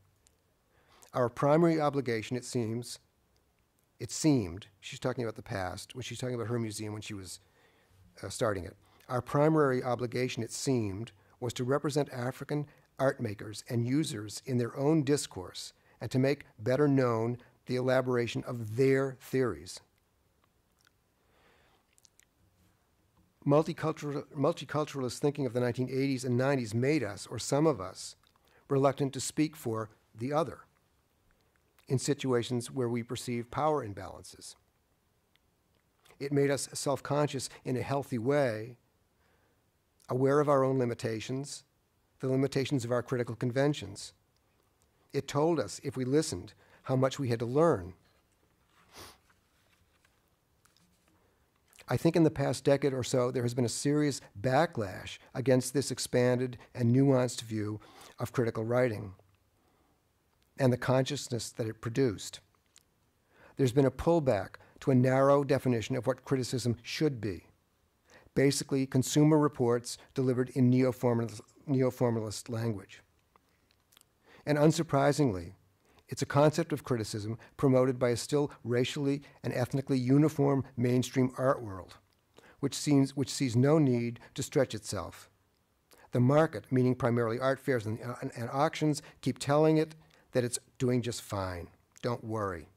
[SPEAKER 2] Our primary obligation, it seems, it seemed, she's talking about the past, when she's talking about her museum when she was uh, starting it. Our primary obligation, it seemed, was to represent African art makers and users in their own discourse and to make better known the elaboration of their theories. Multicultural, multiculturalist thinking of the 1980s and 90s made us, or some of us, reluctant to speak for the other in situations where we perceive power imbalances. It made us self conscious in a healthy way, aware of our own limitations, the limitations of our critical conventions. It told us, if we listened, how much we had to learn. I think in the past decade or so, there has been a serious backlash against this expanded and nuanced view of critical writing and the consciousness that it produced. There's been a pullback to a narrow definition of what criticism should be. Basically, consumer reports delivered in neo-formalist, language. And unsurprisingly, it's a concept of criticism promoted by a still racially and ethnically uniform mainstream art world, which, seems, which sees no need to stretch itself. The market, meaning primarily art fairs and, and, and auctions, keep telling it that it's doing just fine. Don't worry.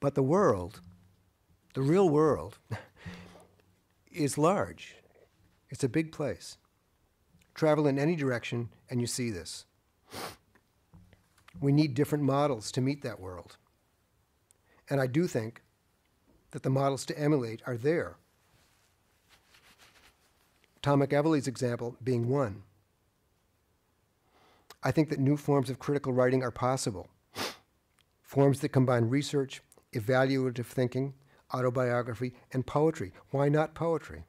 [SPEAKER 2] But the world, the real world, is large. It's a big place. Travel in any direction, and you see this. We need different models to meet that world. And I do think that the models to emulate are there. Tom McEvilley's example being one. I think that new forms of critical writing are possible. Forms that combine research, evaluative thinking, autobiography, and poetry. Why not poetry?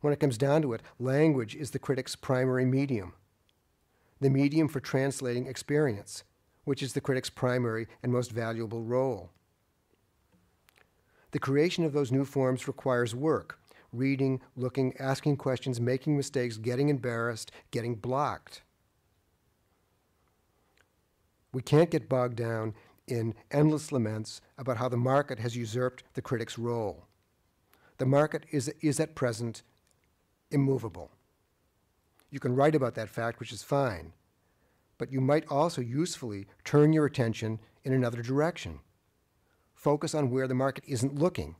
[SPEAKER 2] When it comes down to it, language is the critic's primary medium, the medium for translating experience, which is the critic's primary and most valuable role. The creation of those new forms requires work reading, looking, asking questions, making mistakes, getting embarrassed, getting blocked. We can't get bogged down in endless laments about how the market has usurped the critic's role. The market is, is at present immovable. You can write about that fact, which is fine, but you might also usefully turn your attention in another direction. Focus on where the market isn't looking,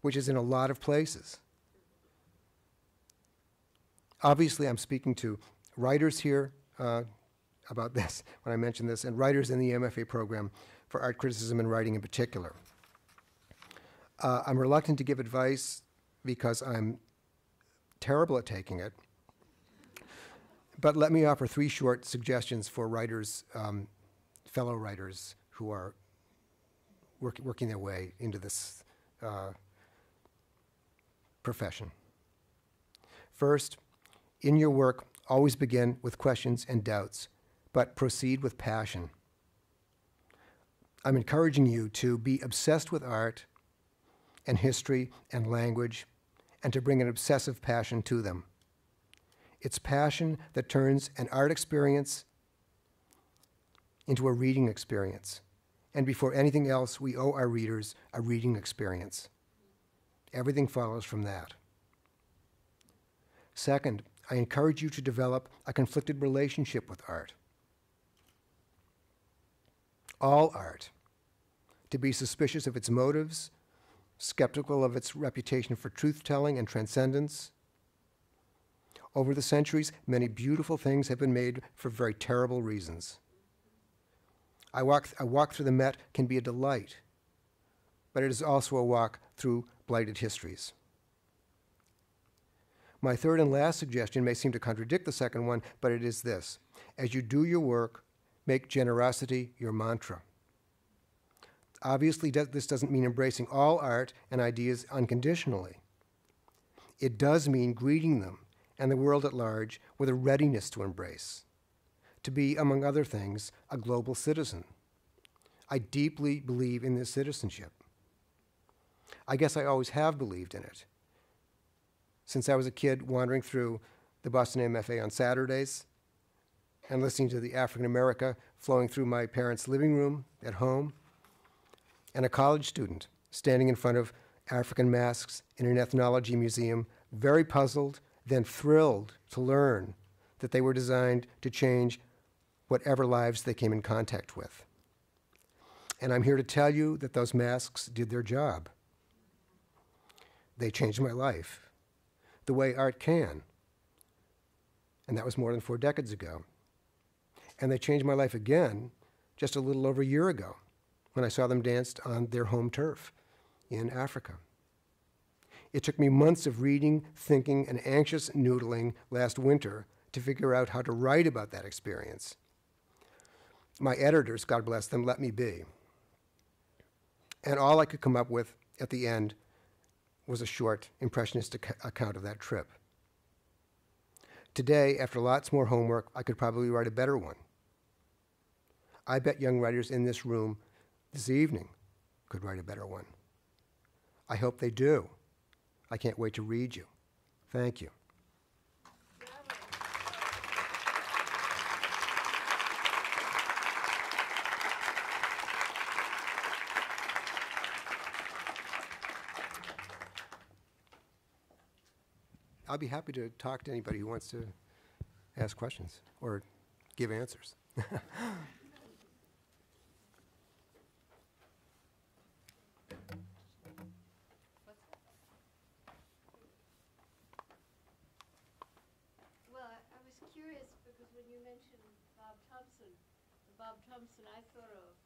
[SPEAKER 2] which is in a lot of places. Obviously, I'm speaking to writers here, uh, about this when I mention this, and writers in the MFA program for art criticism and writing in particular. Uh, I'm reluctant to give advice because I'm terrible at taking it. But let me offer three short suggestions for writers, um, fellow writers who are work, working their way into this uh, profession. First, in your work, always begin with questions and doubts but proceed with passion. I'm encouraging you to be obsessed with art and history and language and to bring an obsessive passion to them. It's passion that turns an art experience into a reading experience. And before anything else, we owe our readers a reading experience. Everything follows from that. Second, I encourage you to develop a conflicted relationship with art. All art. To be suspicious of its motives, skeptical of its reputation for truth telling and transcendence. Over the centuries, many beautiful things have been made for very terrible reasons. I walk, a walk through the Met can be a delight, but it is also a walk through blighted histories. My third and last suggestion may seem to contradict the second one, but it is this. As you do your work, make generosity your mantra. Obviously, this doesn't mean embracing all art and ideas unconditionally. It does mean greeting them and the world at large with a readiness to embrace to be, among other things, a global citizen. I deeply believe in this citizenship. I guess I always have believed in it. Since I was a kid wandering through the Boston MFA on Saturdays and listening to the African America flowing through my parents' living room at home, and a college student standing in front of African masks in an ethnology museum, very puzzled, then thrilled to learn that they were designed to change whatever lives they came in contact with. And I'm here to tell you that those masks did their job. They changed my life the way art can. And that was more than four decades ago. And they changed my life again just a little over a year ago when I saw them danced on their home turf in Africa. It took me months of reading, thinking, and anxious noodling last winter to figure out how to write about that experience my editors, God bless them, let me be. And all I could come up with at the end was a short, impressionistic account of that trip. Today, after lots more homework, I could probably write a better one. I bet young writers in this room this evening could write a better one. I hope they do. I can't wait to read you. Thank you. I'll be happy to talk to anybody who wants to ask questions or give answers.
[SPEAKER 3] Well, I, I was curious because when you mentioned Bob Thompson, the Bob Thompson I thought of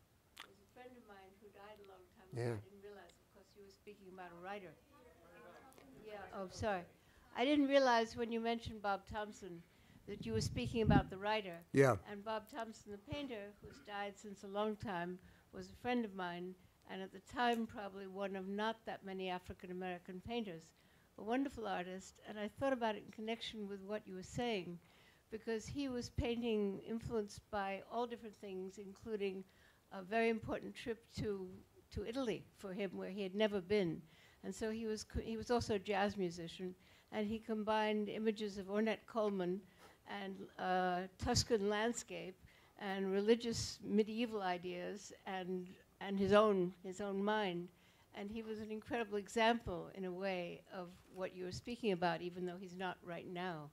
[SPEAKER 3] was a friend of mine who died a long time ago.
[SPEAKER 2] Yeah.
[SPEAKER 3] I didn't realize, of course, you were speaking about a writer. Yeah. Oh, sorry. I didn't realize when you mentioned Bob Thompson that you were speaking about the writer.
[SPEAKER 2] Yeah.
[SPEAKER 3] And Bob Thompson, the painter, who's died since a long time, was a friend of mine, and at the time, probably one of not that many African American painters. A wonderful artist, and I thought about it in connection with what you were saying, because he was painting influenced by all different things, including a very important trip to, to Italy for him, where he had never been. And so he was, co- he was also a jazz musician, and he combined images of Ornette Coleman and uh, Tuscan landscape and religious medieval ideas and, and his, own, his own mind. And he was an incredible example, in a way, of what you were speaking about, even though he's not right now.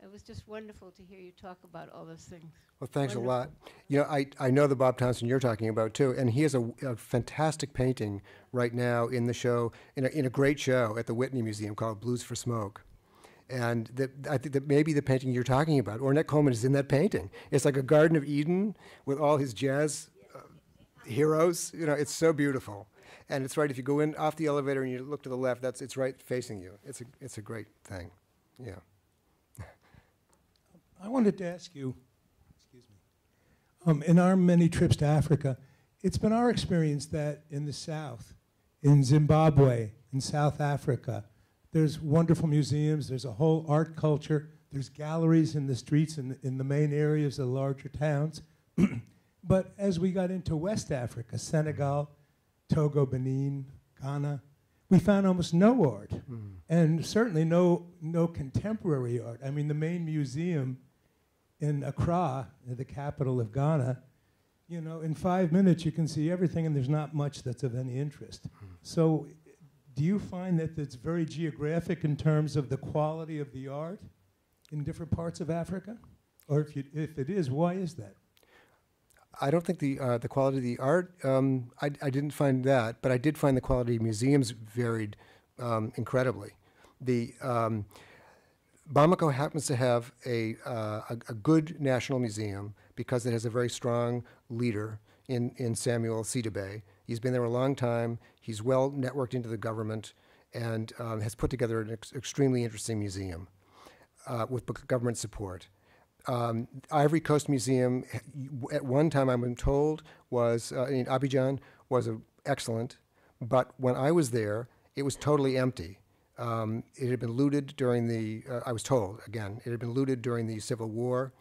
[SPEAKER 3] It was just wonderful to hear you talk about all those things.
[SPEAKER 2] Well, thanks
[SPEAKER 3] Wonderful.
[SPEAKER 2] a lot. You know, I, I know the Bob Thompson you're talking about too, and he has a, a fantastic painting right now in the show, in a, in a great show at the Whitney Museum called Blues for Smoke. And that, I think that maybe the painting you're talking about, Ornette Coleman is in that painting. It's like a Garden of Eden with all his jazz uh, heroes. You know, it's so beautiful. And it's right, if you go in off the elevator and you look to the left, that's, it's right facing you. It's a, it's a great thing. Yeah.
[SPEAKER 4] I wanted to ask you, excuse me, um, in our many trips to Africa, it's been our experience that in the South, in Zimbabwe, in South Africa, there's wonderful museums, there's a whole art culture, there's galleries in the streets in, in the main areas of larger towns. but as we got into West Africa, Senegal, Togo, Benin, Ghana, we found almost no art, and certainly no no contemporary art. I mean, the main museum in Accra, the capital of Ghana, you know, in five minutes you can see everything, and there's not much that's of any interest. So, do you find that it's very geographic in terms of the quality of the art in different parts of Africa? Or if, you, if it is, why is that?
[SPEAKER 2] I don't think the uh, the quality of the art. Um, I, I didn't find that, but I did find the quality of museums varied um, incredibly. The um, Bamako happens to have a, uh, a a good national museum because it has a very strong leader in in Samuel Sidibe. He's been there a long time. He's well networked into the government and um, has put together an ex- extremely interesting museum uh, with government support um, Ivory Coast Museum, at one time I'm told, was uh, in Abidjan was a, excellent, but when I was there, it was totally empty. Um, it had been looted during the. Uh, I was told again, it had been looted during the Civil War,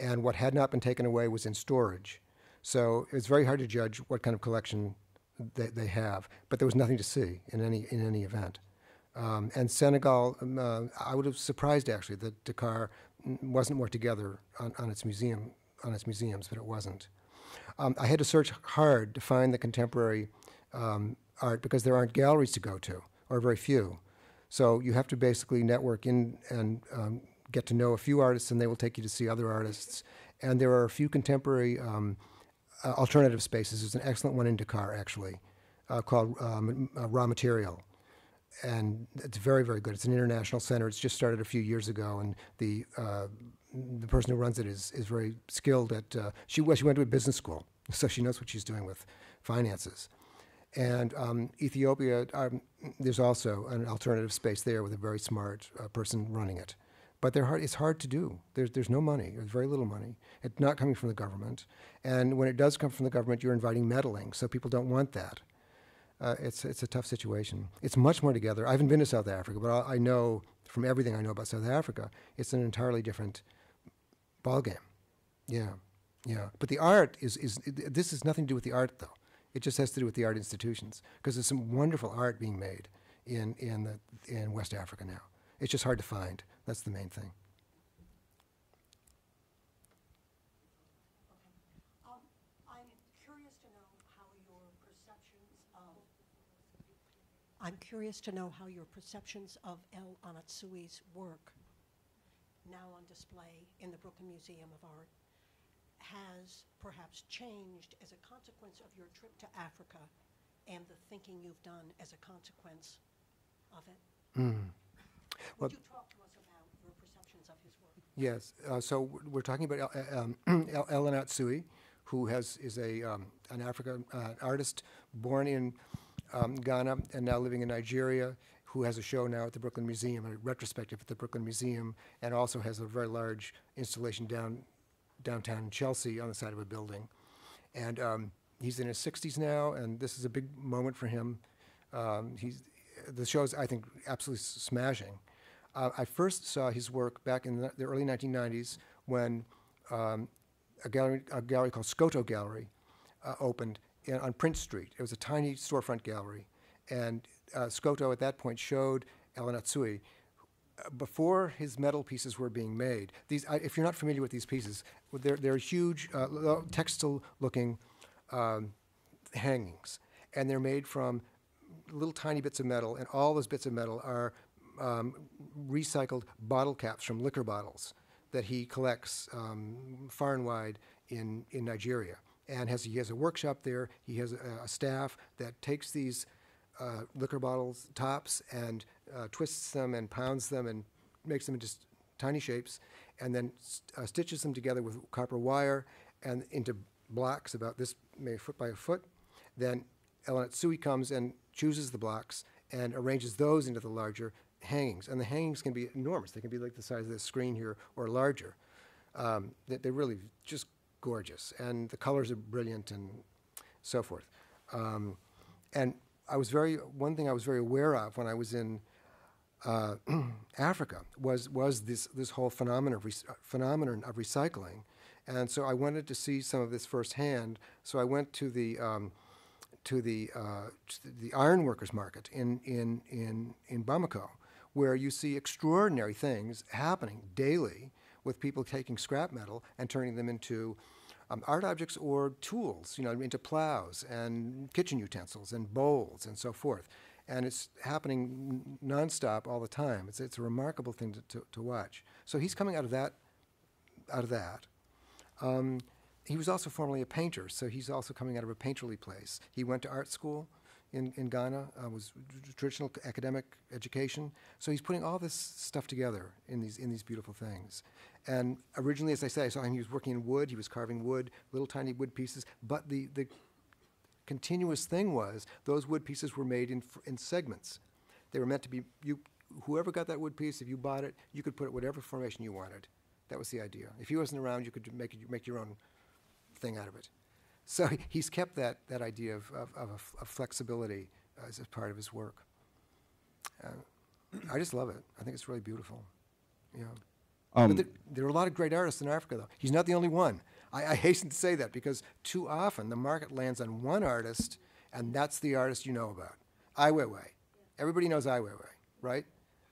[SPEAKER 2] and what had not been taken away was in storage. So it's very hard to judge what kind of collection they, they have. But there was nothing to see in any in any event. Um, and Senegal, um, uh, I would have surprised actually that Dakar wasn't more together on, on its museum on its museums, but it wasn't. Um, I had to search hard to find the contemporary um, art because there aren't galleries to go to, or very few. So you have to basically network in and um, get to know a few artists, and they will take you to see other artists. And there are a few contemporary um, uh, alternative spaces. There's an excellent one in Dakar, actually, uh, called um, uh, Raw Material and it's very very good. It's an international center. It's just started a few years ago, and the uh, the person who runs it is is very skilled at. Uh, she well, she went to a business school, so she knows what she's doing with finances. And um, Ethiopia, um, there's also an alternative space there with a very smart uh, person running it. But hard, it's hard to do. There's, there's no money. There's very little money. It's not coming from the government. And when it does come from the government, you're inviting meddling. So people don't want that uh, it's it's a tough situation. It's much more together. I haven't been to South Africa, but I, I know from everything I know about South Africa, it's an entirely different ballgame. Yeah, yeah. But the art is is this has nothing to do with the art though. It just has to do with the art institutions because there's some wonderful art being made in in the in West Africa now. It's just hard to find. That's the main thing.
[SPEAKER 5] Um, I'm curious to know how your perceptions of, I'm curious to know how your perceptions of El Anatsui's work, now on display in the Brooklyn Museum of Art, has perhaps changed as a consequence of your trip to Africa and the thinking you've done as a consequence of it.
[SPEAKER 2] Well-
[SPEAKER 5] Would you talk to us about your perceptions of his work?
[SPEAKER 2] Yes. Uh, so we're talking about El, um, El, Ellen Atsui, who has is a um, an African uh, artist born in um, Ghana and now living in Nigeria, who has a show now at the Brooklyn Museum, a retrospective at the Brooklyn Museum, and also has a very large installation down downtown Chelsea on the side of a building. And um, he's in his 60s now, and this is a big moment for him. Um, he's the show is, I think, absolutely smashing. Uh, I first saw his work back in the, the early 1990s when um, a gallery, a gallery called Skoto Gallery uh, opened in, on Prince Street. It was a tiny storefront gallery, and uh, Skoto at that point showed El Anatsui. Before his metal pieces were being made, these, I, if you're not familiar with these pieces, they're, they're huge uh, textile-looking um, hangings, and they're made from little tiny bits of metal, and all those bits of metal are um, recycled bottle caps from liquor bottles that he collects um, far and wide in, in Nigeria. And has, he has a workshop there. He has a, a staff that takes these uh, liquor bottles tops and uh, twists them and pounds them and makes them into tiny shapes, and then uh, stitches them together with copper wire and into blocks about this maybe a foot by a foot. Then El Anatsui comes and chooses the blocks and arranges those into the larger hangings. And the hangings can be enormous. They can be like the size of this screen here or larger. Um, they, they're really just gorgeous. And the colors are brilliant and so forth. Um, and I was very, one thing I was very aware of when I was in uh, Africa was was this this whole phenomenon of phenomenon of recycling, and so I wanted to see some of this firsthand. So I went to the um, to the uh, to the ironworkers market in in in in Bamako, where you see extraordinary things happening daily with people taking scrap metal and turning them into um, art objects or tools, you know, into plows and kitchen utensils and bowls and so forth. And it's happening nonstop all the time. It's, it's a remarkable thing to, to, to watch. So he's coming out of that, out of that. Um, he was also formerly a painter, so he's also coming out of a painterly place. He went to art school in, in Ghana, uh, was traditional academic education. So he's putting all this stuff together in these, in these beautiful things. And originally, as I say, I saw him, he was working in wood, he was carving wood, little tiny wood pieces, but the, the continuous thing was those wood pieces were made in, in segments. They were meant to be, you, whoever got that wood piece, if you bought it, you could put it whatever formation you wanted. That was the idea. If he wasn't around, you could make, it, make your own thing out of it. So he's kept that, that idea of, of, of, of flexibility as a part of his work. Uh, I just love it. I think it's really beautiful. Yeah.
[SPEAKER 6] Um,
[SPEAKER 2] but there, there are a lot of great artists in Africa, though. He's not the only one. I, I hasten to say that because too often the market lands on one artist, and that's the artist you know about. Ai Weiwei. Everybody knows Ai Weiwei, right?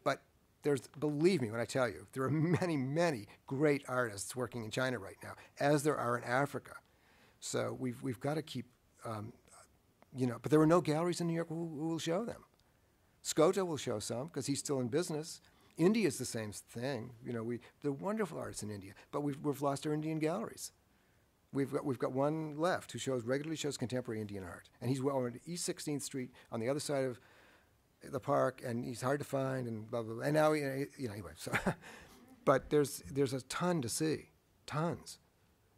[SPEAKER 2] But there's, believe me when I tell you, there are many, many great artists working in China right now, as there are in Africa. So we've, we've got to keep, um, you know, but there are no galleries in New York who, who will show them. Skoto will show some because he's still in business. India is the same thing. You know, we, they're wonderful artists in India, but we've, we've lost our Indian galleries. We've got, we've got one left who shows regularly shows contemporary Indian art, and he's well on East 16th Street on the other side of the park, and he's hard to find, and blah blah. blah. And now, he, you know, anyway. So, but there's there's a ton to see, tons.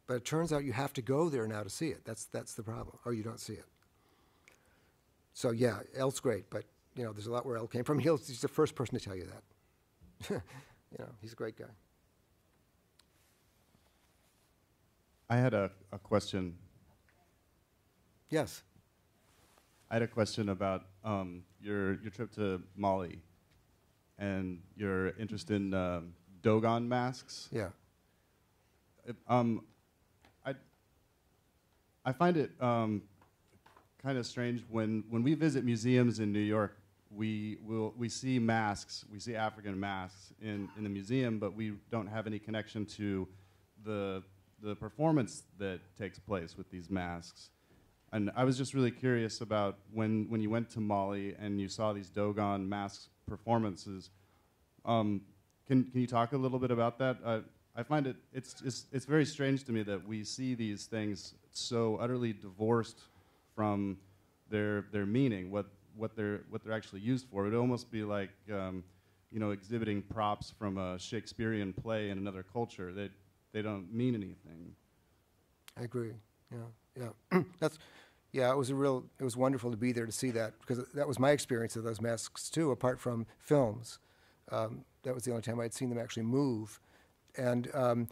[SPEAKER 2] But it turns out you have to go there now to see it. That's that's the problem, or you don't see it. So yeah, El's great, but you know, there's a lot where El came from. He'll, he's the first person to tell you that. you know, he's a great guy.
[SPEAKER 6] I had a, a question.
[SPEAKER 2] Yes.
[SPEAKER 6] I had a question about um, your your trip to Mali and your interest in um, Dogon masks.
[SPEAKER 2] Yeah.
[SPEAKER 6] It- um, I I find it um, kind of strange when when we visit museums in New York. We will we see masks, we see African masks in, in the museum, but we don't have any connection to the the performance that takes place with these masks. And I was just really curious about when, when you went to Mali and you saw these Dogon mask performances. Um, can, can you talk a little bit about that? Uh, I find it it's, it's, it's very strange to me that we see these things so utterly divorced from their, their meaning, what, what, they're, what they're actually used for. It would almost be like um, you know, exhibiting props from a Shakespearean play in another culture. They, they don't mean anything.
[SPEAKER 2] I agree. Yeah, yeah. That's, yeah. It was a real. It was wonderful to be there to see that because that was my experience of those masks too. Apart from films, um, that was the only time I'd seen them actually move. And um,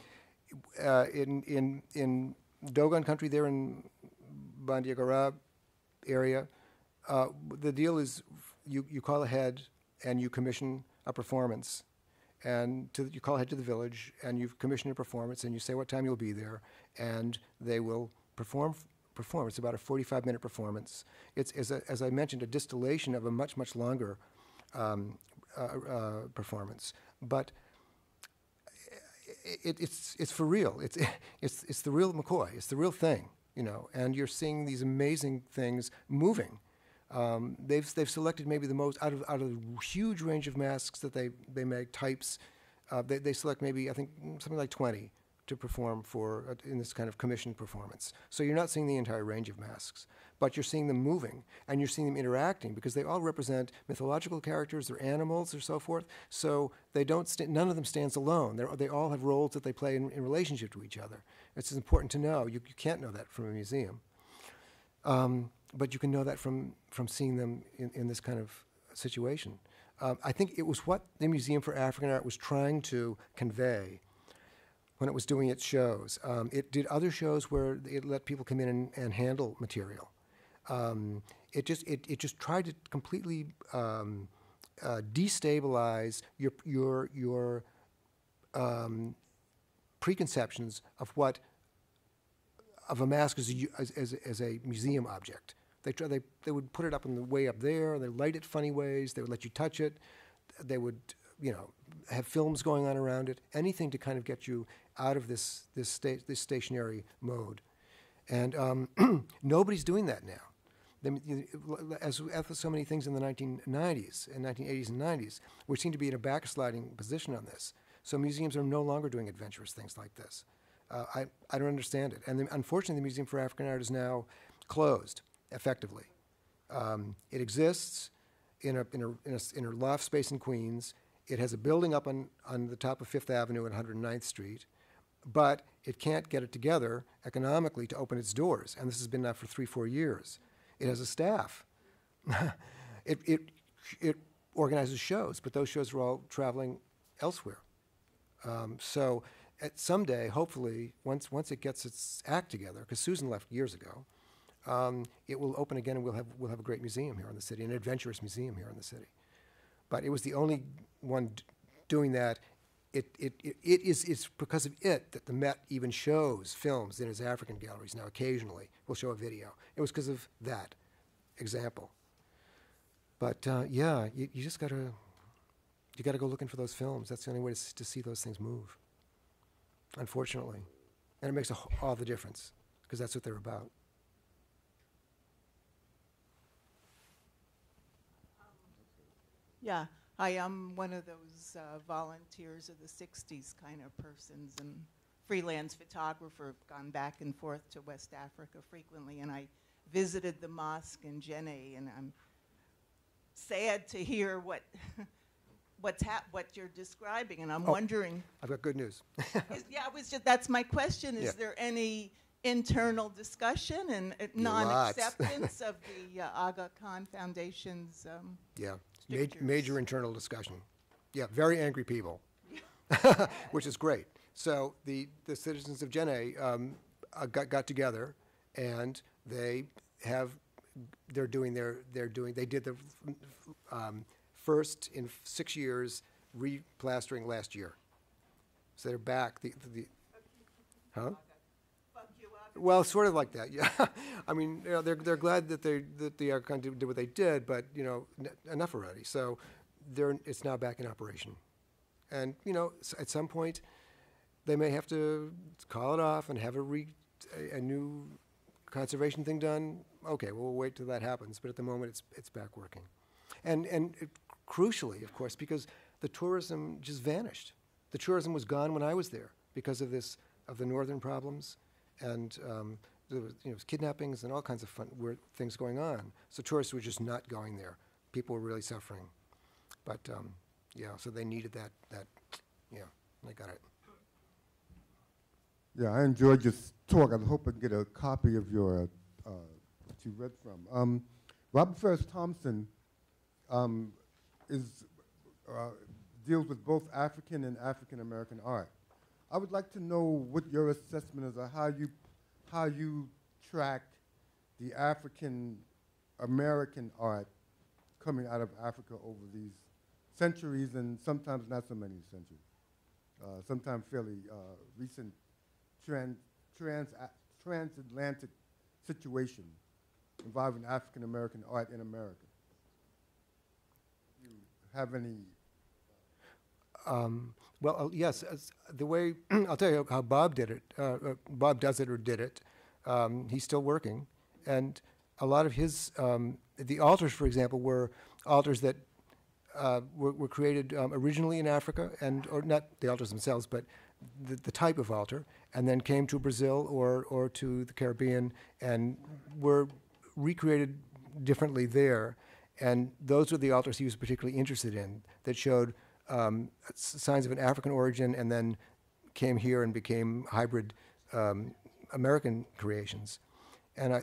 [SPEAKER 2] uh, in in in Dogon country, there in Bandiagara area, uh, the deal is you you call ahead and you commission a performance and to, you call ahead to the village and you've commissioned a performance and you say what time you'll be there and they will perform perform. It's about a 45 minute performance. It's as, a, as i mentioned a distillation of a much much longer um, uh, uh, performance. But it, it's it's for real. It's it's it's the real mccoy. It's the real thing you know and you're seeing these amazing things moving um, they've they've selected maybe the most out of out of the huge range of masks that they they make types. Uh, they they select maybe I think mm, something like twenty to perform for uh, in this kind of commissioned performance. So you're not seeing the entire range of masks, but you're seeing them moving and you're seeing them interacting because they all represent mythological characters, they're animals, or so forth. So they don't none of them stands alone. They're, they all have roles that they play in, in relationship to each other. It's important to know. You, you can't know that from a museum. Um, but you can know that from, from seeing them in, in this kind of situation. Um, I think it was what the Museum for African Art was trying to convey when it was doing its shows. Um, it did other shows where it let people come in and, and handle material. Um, it just it, it just tried to completely um, uh, destabilize your your your um, preconceptions of what of a mask as a, as, as, as a museum object. They, try, they, they would put it up in the way up there, they light it funny ways, they would let you touch it, they would, you know, have films going on around it, anything to kind of get you out of this, this, sta- this stationary mode. And um, nobody's doing that now. As, as with so many things in the 1990s, and 1980s and 90s, we seem to be in a backsliding position on this. So museums are no longer doing adventurous things like this. Uh, I, I don't understand it. And the, unfortunately, the Museum for African Art is now closed, effectively. Um, it exists in a, in, a, in, a, in a loft space in Queens. It has a building up on, on the top of Fifth Avenue and 109th Street, but it can't get it together economically to open its doors. And this has been now for three, four years. It has a staff. it, it, it organizes shows, but those shows are all traveling elsewhere. Um, so at someday, hopefully, once, once it gets its act together, because Susan left years ago, um, it will open again and we'll have, we'll have a great museum here in the city, an adventurous museum here in the city. But it was the only one doing that. It, it, it, it is, it's because of it that the Met even shows films in its African galleries now occasionally. We'll show a video. It was because of that example. But uh, yeah, you, you just gotta, you gotta go looking for those films. That's the only way to, to see those things move. Unfortunately. And it makes a, all the difference, because that's what they're about.
[SPEAKER 7] Yeah, I am one of those uh, volunteers of the 60s kind of persons and freelance photographer, gone back and forth to West Africa frequently, and I visited the mosque in Jenne, and I'm sad to hear what what's hap- what you're describing, and I'm
[SPEAKER 2] Oh.
[SPEAKER 7] wondering,
[SPEAKER 2] I've got good news.
[SPEAKER 7] is, yeah, I was just, that's my question, is
[SPEAKER 2] Yeah.
[SPEAKER 7] there any internal discussion and uh, non-acceptance of the uh, Aga Khan Foundation's um,
[SPEAKER 2] Yeah, Ma-
[SPEAKER 7] Strictures.
[SPEAKER 2] major internal discussion. Yeah, very angry people, which is great. So the, the citizens of Jenne um, uh, got, got together and they have, they're doing their, they're doing, they did the um, first in six years replastering last year. So they're back, the, the, huh? Well, sort of like that, yeah. I mean, you know, they're, they're glad that they, that the Aga Khan did, did what they did, but, you know, enough already. So they're, it's now back in operation. And, you know, at some point, they may have to call it off and have a re, a, a new conservation thing done. Okay, well, we'll wait till that happens, but at the moment, it's, it's back working. And, and it, crucially, of course, because the tourism just vanished. The tourism was gone when I was there because of this, of the northern problems, and um, there was, you know, kidnappings and all kinds of fun weird things going on. So tourists were just not going there. People were really suffering. But um, yeah, so they needed that, that, yeah, they got it.
[SPEAKER 8] Yeah, I enjoyed your talk. I hope I can get a copy of your uh, what you read from. Um, Robert Farris Thompson um, is uh, deals with both African and African American art. I would like to know what your assessment is of how you how you track the African American art coming out of Africa over these centuries and sometimes not so many centuries. Uh, sometimes fairly uh, recent trans, trans, transatlantic situation involving African American art in America. You have any?
[SPEAKER 2] Um, well, uh, yes, the way I'll tell you how Bob did it. Uh, uh, Bob does it or did it. Um, he's still working, and a lot of his um, the altars, for example, were altars that uh, were, were created um, originally in Africa, and or not the altars themselves, but the, the type of altar, and then came to Brazil or or to the Caribbean, and were recreated differently there. And those were the altars he was particularly interested in that showed um, signs of an African origin, and then came here and became hybrid um, American creations. And I,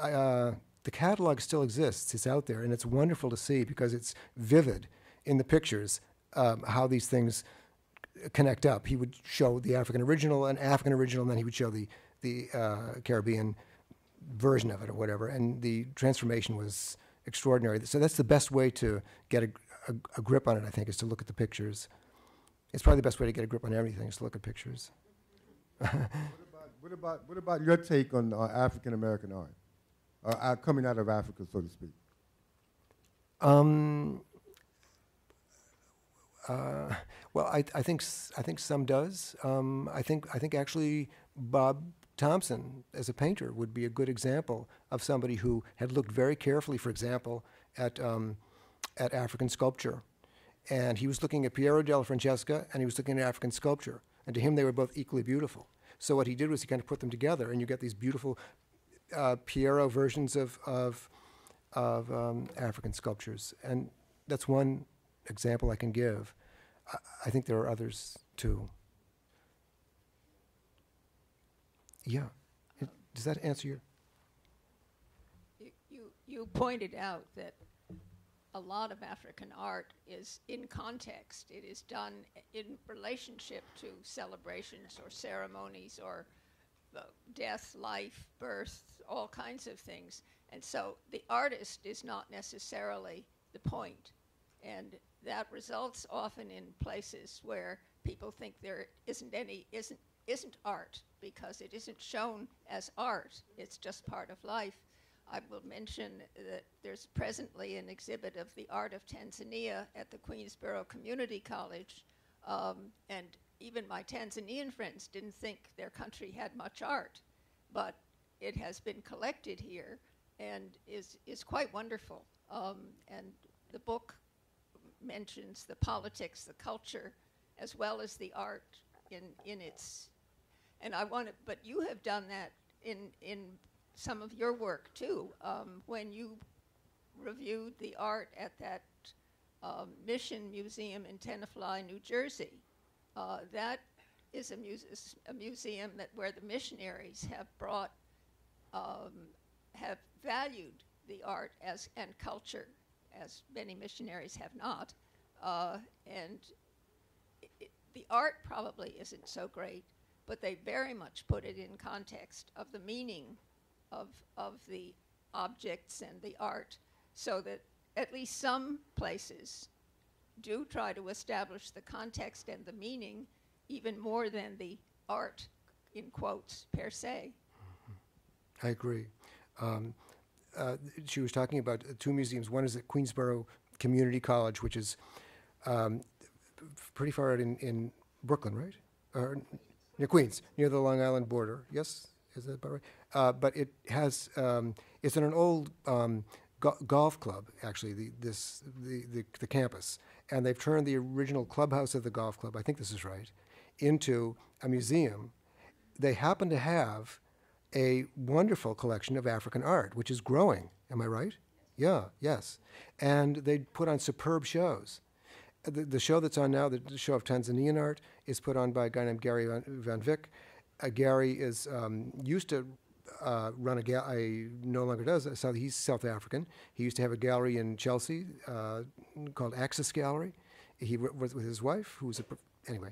[SPEAKER 2] I, uh, the catalog still exists. It's out there, and it's wonderful to see because it's vivid in the pictures um, how these things connect up. He would show the African original, an African original, and then he would show the the uh, Caribbean version of it or whatever. And the transformation was extraordinary. So that's the best way to get a, a, a grip on it. I think is to look at the pictures. It's probably the best way to get a grip on everything is to look at pictures.
[SPEAKER 8] What about what about what about your take on uh, African American art? uh, uh, coming out of Africa, so to speak?
[SPEAKER 2] Um, uh, well, I, I think I think some does. Um, I think I think actually Bob Thompson, as a painter, would be a good example of somebody who had looked very carefully, for example, at um, at African sculpture, and he was looking at Piero della Francesca, and he was looking at African sculpture, and to him they were both equally beautiful. So what he did was he kind of put them together, and you get these beautiful uh, Piero versions of of of um, African sculptures, and that's one example I can give. I, I think there are others too. Yeah, does that answer your?
[SPEAKER 9] You, you, you pointed out that a lot of African art is in context. It is done in relationship to celebrations or ceremonies or uh, death, life, birth, all kinds of things. And so the artist is not necessarily the point. And that results often in places where people think there isn't any, isn't, isn't art because it isn't shown as art. It's just part of life. I will mention that there's presently an exhibit of the art of Tanzania at the Queensborough Community College, um, and even my Tanzanian friends didn't think their country had much art, but it has been collected here and is is quite wonderful. Um, and the book mentions the politics, the culture, as well as the art in in its. And I want to, but you have done that in in some of your work too. Um, when you reviewed the art at that um, Mission Museum in Tenafly, New Jersey, uh, that is a, a museum that where the missionaries have brought um, have valued the art as and culture as many missionaries have not, uh, and i i the art probably isn't so great, but they very much put it in context of the meaning of of the objects and the art, so that at least some places do try to establish the context and the meaning even more than the art in quotes per se.
[SPEAKER 2] I agree. Um, uh, she was talking about two museums. One is at Queensborough Community College, which is um, pretty far out in, in Brooklyn, right? Or near Queens, near the Long Island border. Yes, is that about right? Uh, but it has um, it's in an old um, go- golf club, actually. The this the, the the campus, and they've turned the original clubhouse of the golf club. I think this is right, into a museum. They happen to have a wonderful collection of African art, which is growing. Am I right? Yeah, yes. And they put on superb shows. The, the show that's on now, the, show of Tanzanian art, is put on by a guy named Gary Van Wyk. Uh, Gary is um, used to uh, run a gallery, no longer does. So he's South African. He used to have a gallery in Chelsea uh, called Axis Gallery. He was with his wife, who was a anyway.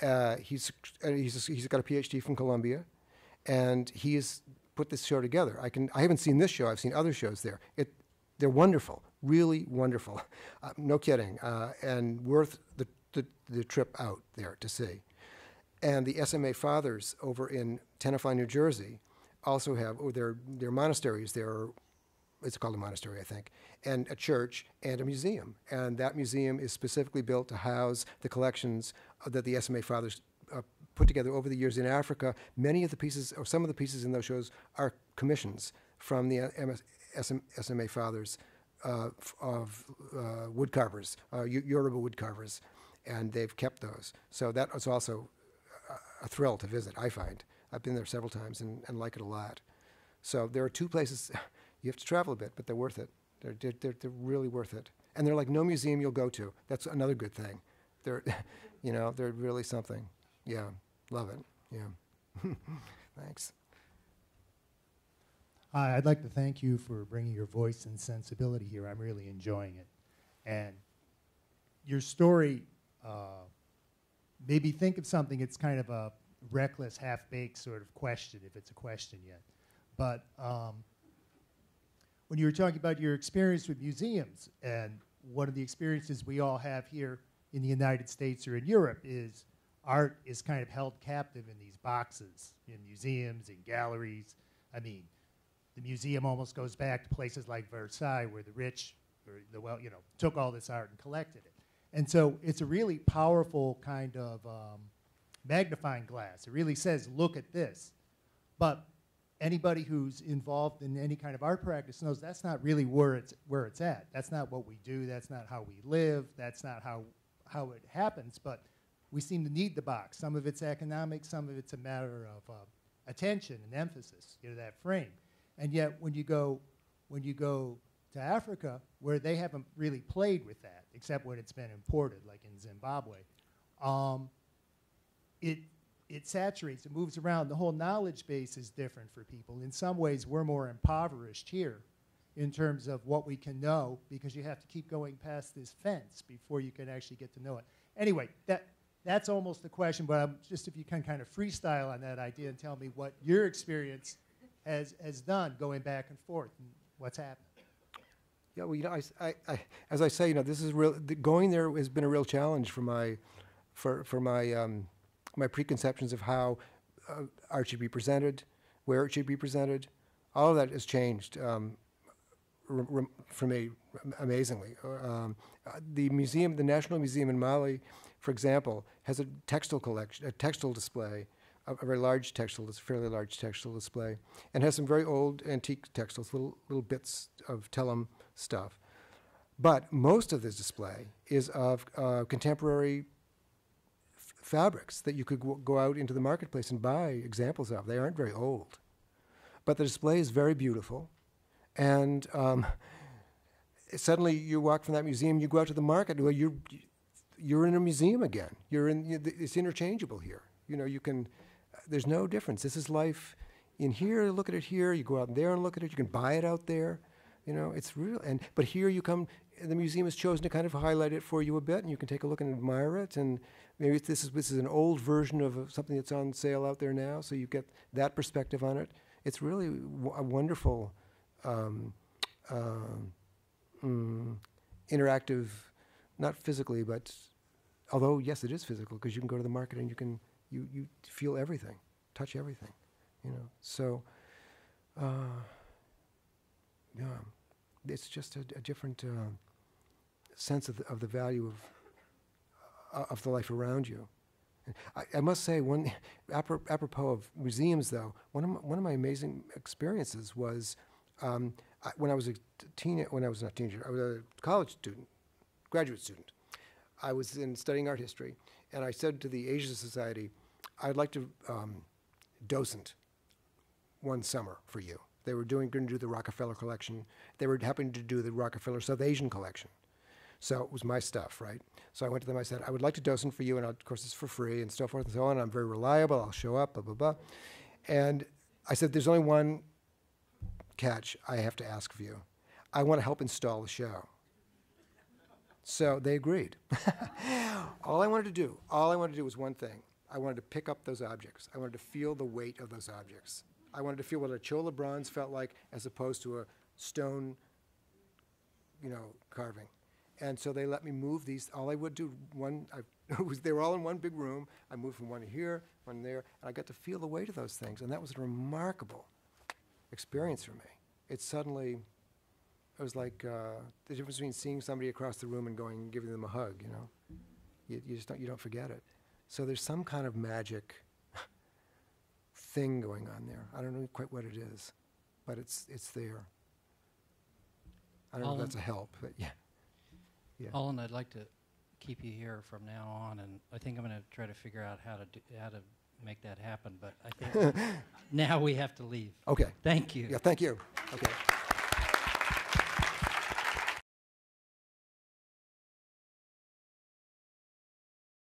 [SPEAKER 2] Uh, he's uh, he's he's got a PhD from Columbia and he has put this show together. I can I haven't seen this show. I've seen other shows there. It they're wonderful, really wonderful, uh, no kidding, and worth the, the the trip out there to see. And the SMA Fathers over in Tenafly, New Jersey, also have oh, their their monasteries. There, it's called a monastery, I think, and a church and a museum. And that museum is specifically built to house the collections that the SMA Fathers uh, put together over the years in Africa. Many of the pieces, or some of the pieces in those shows, are commissions from the uh, MS, SM, SMA Fathers uh, of uh, woodcarvers, uh, Yo- Yoruba woodcarvers, and they've kept those. So that was also a thrill to visit, I find. I've been there several times and, and like it a lot. So there are two places, you have to travel a bit, but they're worth it. They're, they're, they're, really worth it. And they're like no museum you'll go to. That's another good thing. They're, you know, they're really something. Yeah, love it. Yeah. Thanks.
[SPEAKER 10] Hi, I'd like to thank you for bringing your voice and sensibility here. I'm really enjoying it. And your story uh, made me think of something. It's kind of a reckless, half baked sort of question, if it's a question yet. But um, when you were talking about your experience with museums, and one of the experiences we all have here in the United States or in Europe is art is kind of held captive in these boxes in museums, in galleries. I mean, the museum almost goes back to places like Versailles, where the rich, or the well, you know, took all this art and collected it. And so it's a really powerful kind of um, magnifying glass. It really says, look at this. But anybody who's involved in any kind of art practice knows that's not really where it's where it's at. That's not what we do. That's not how we live. That's not how how it happens. But we seem to need the box. Some of it's economic. Some of it's a matter of uh, attention and emphasis. You know that frame. And yet, when you go when you go to Africa, where they haven't really played with that, except when it's been imported, like in Zimbabwe, um, it it saturates, it moves around. The whole knowledge base is different for people. In some ways, we're more impoverished here in terms of what we can know because you have to keep going past this fence before you can actually get to know it. Anyway, that, that's almost the question, but I'm just if you can kind of freestyle on that idea and tell me what your experience has, has done going back and forth and what's happened.
[SPEAKER 2] Yeah, well, you know, I I- I- as I say, you know, this is real. The, going there has been a real challenge for my, for for my um, my preconceptions of how uh, art should be presented, where it should be presented. All of that has changed um, for me amazingly. Um, the museum, the National Museum in Mali, for example, has a textile collection, a textile display, a, a very large textile, a fairly large textile display, and has some very old antique textiles, little little bits of Tellem stuff. But most of this display is of uh, contemporary fabrics that you could go- out into the marketplace and buy examples of. They aren't very old. But the display is very beautiful. And um, suddenly you walk from that museum, you go out to the market, well, you're, you're in a museum again. You're in, you- it's interchangeable here. You know, you can, there's no difference. This is life in here, look at it here, you go out there and look at it, you can buy it out there. You know, it's real. And, but here you come, the museum has chosen to kind of highlight it for you a bit, and you can take a look and admire it. And maybe this is, this is an old version of something that's on sale out there now, so you get that perspective on it. It's really a wonderful um, um, mm, interactive, not physically, but although yes, it is physical because you can go to the market and you can you you feel everything, touch everything, you know. So, uh, yeah, it's just a, a different uh, sense of the, of the value of uh, of the life around you. I, I must say, one apropos of museums, though, one of my, one of my amazing experiences was um, I, when I was a teen. When I was not a teenager, I was a college student, graduate student. I was in studying art history, and I said to the Asia Society, "I'd like to um, docent one summer for you." They were doing going to do the Rockefeller collection. They were happening to do the Rockefeller South Asian collection. So it was my stuff, right? So I went to them. I said, I would like to docent for you, and of course it's for free and so forth and so on. I'm very reliable. I'll show up, blah blah blah. And I said, there's only one catch I have to ask of you. I want to help install the show. So they agreed. all I wanted to do, all I wanted to do was one thing. I wanted to pick up those objects. I wanted to feel the weight of those objects. I wanted to feel what a chola bronze felt like as opposed to a stone, you know, carving. And so they let me move these. All I would do, one, I, was, they were all in one big room. I moved from one to here, one there, and I got to feel the weight of those things. And that was a remarkable experience for me. It suddenly, it was like uh, the difference between seeing somebody across the room and going, and giving them a hug, you know? You, you just don't, you don't forget it. So there's some kind of magic thing going on there. I don't know quite what it is, but it's, it's there. I don't know if that's a help, but yeah. Yeah.
[SPEAKER 1] Holland, I'd like to keep you here from now on, and I think I'm going to try to figure out how to do, how to make that happen. But I think now we have to leave.
[SPEAKER 2] Okay.
[SPEAKER 1] Thank you.
[SPEAKER 2] Yeah, thank you. Okay.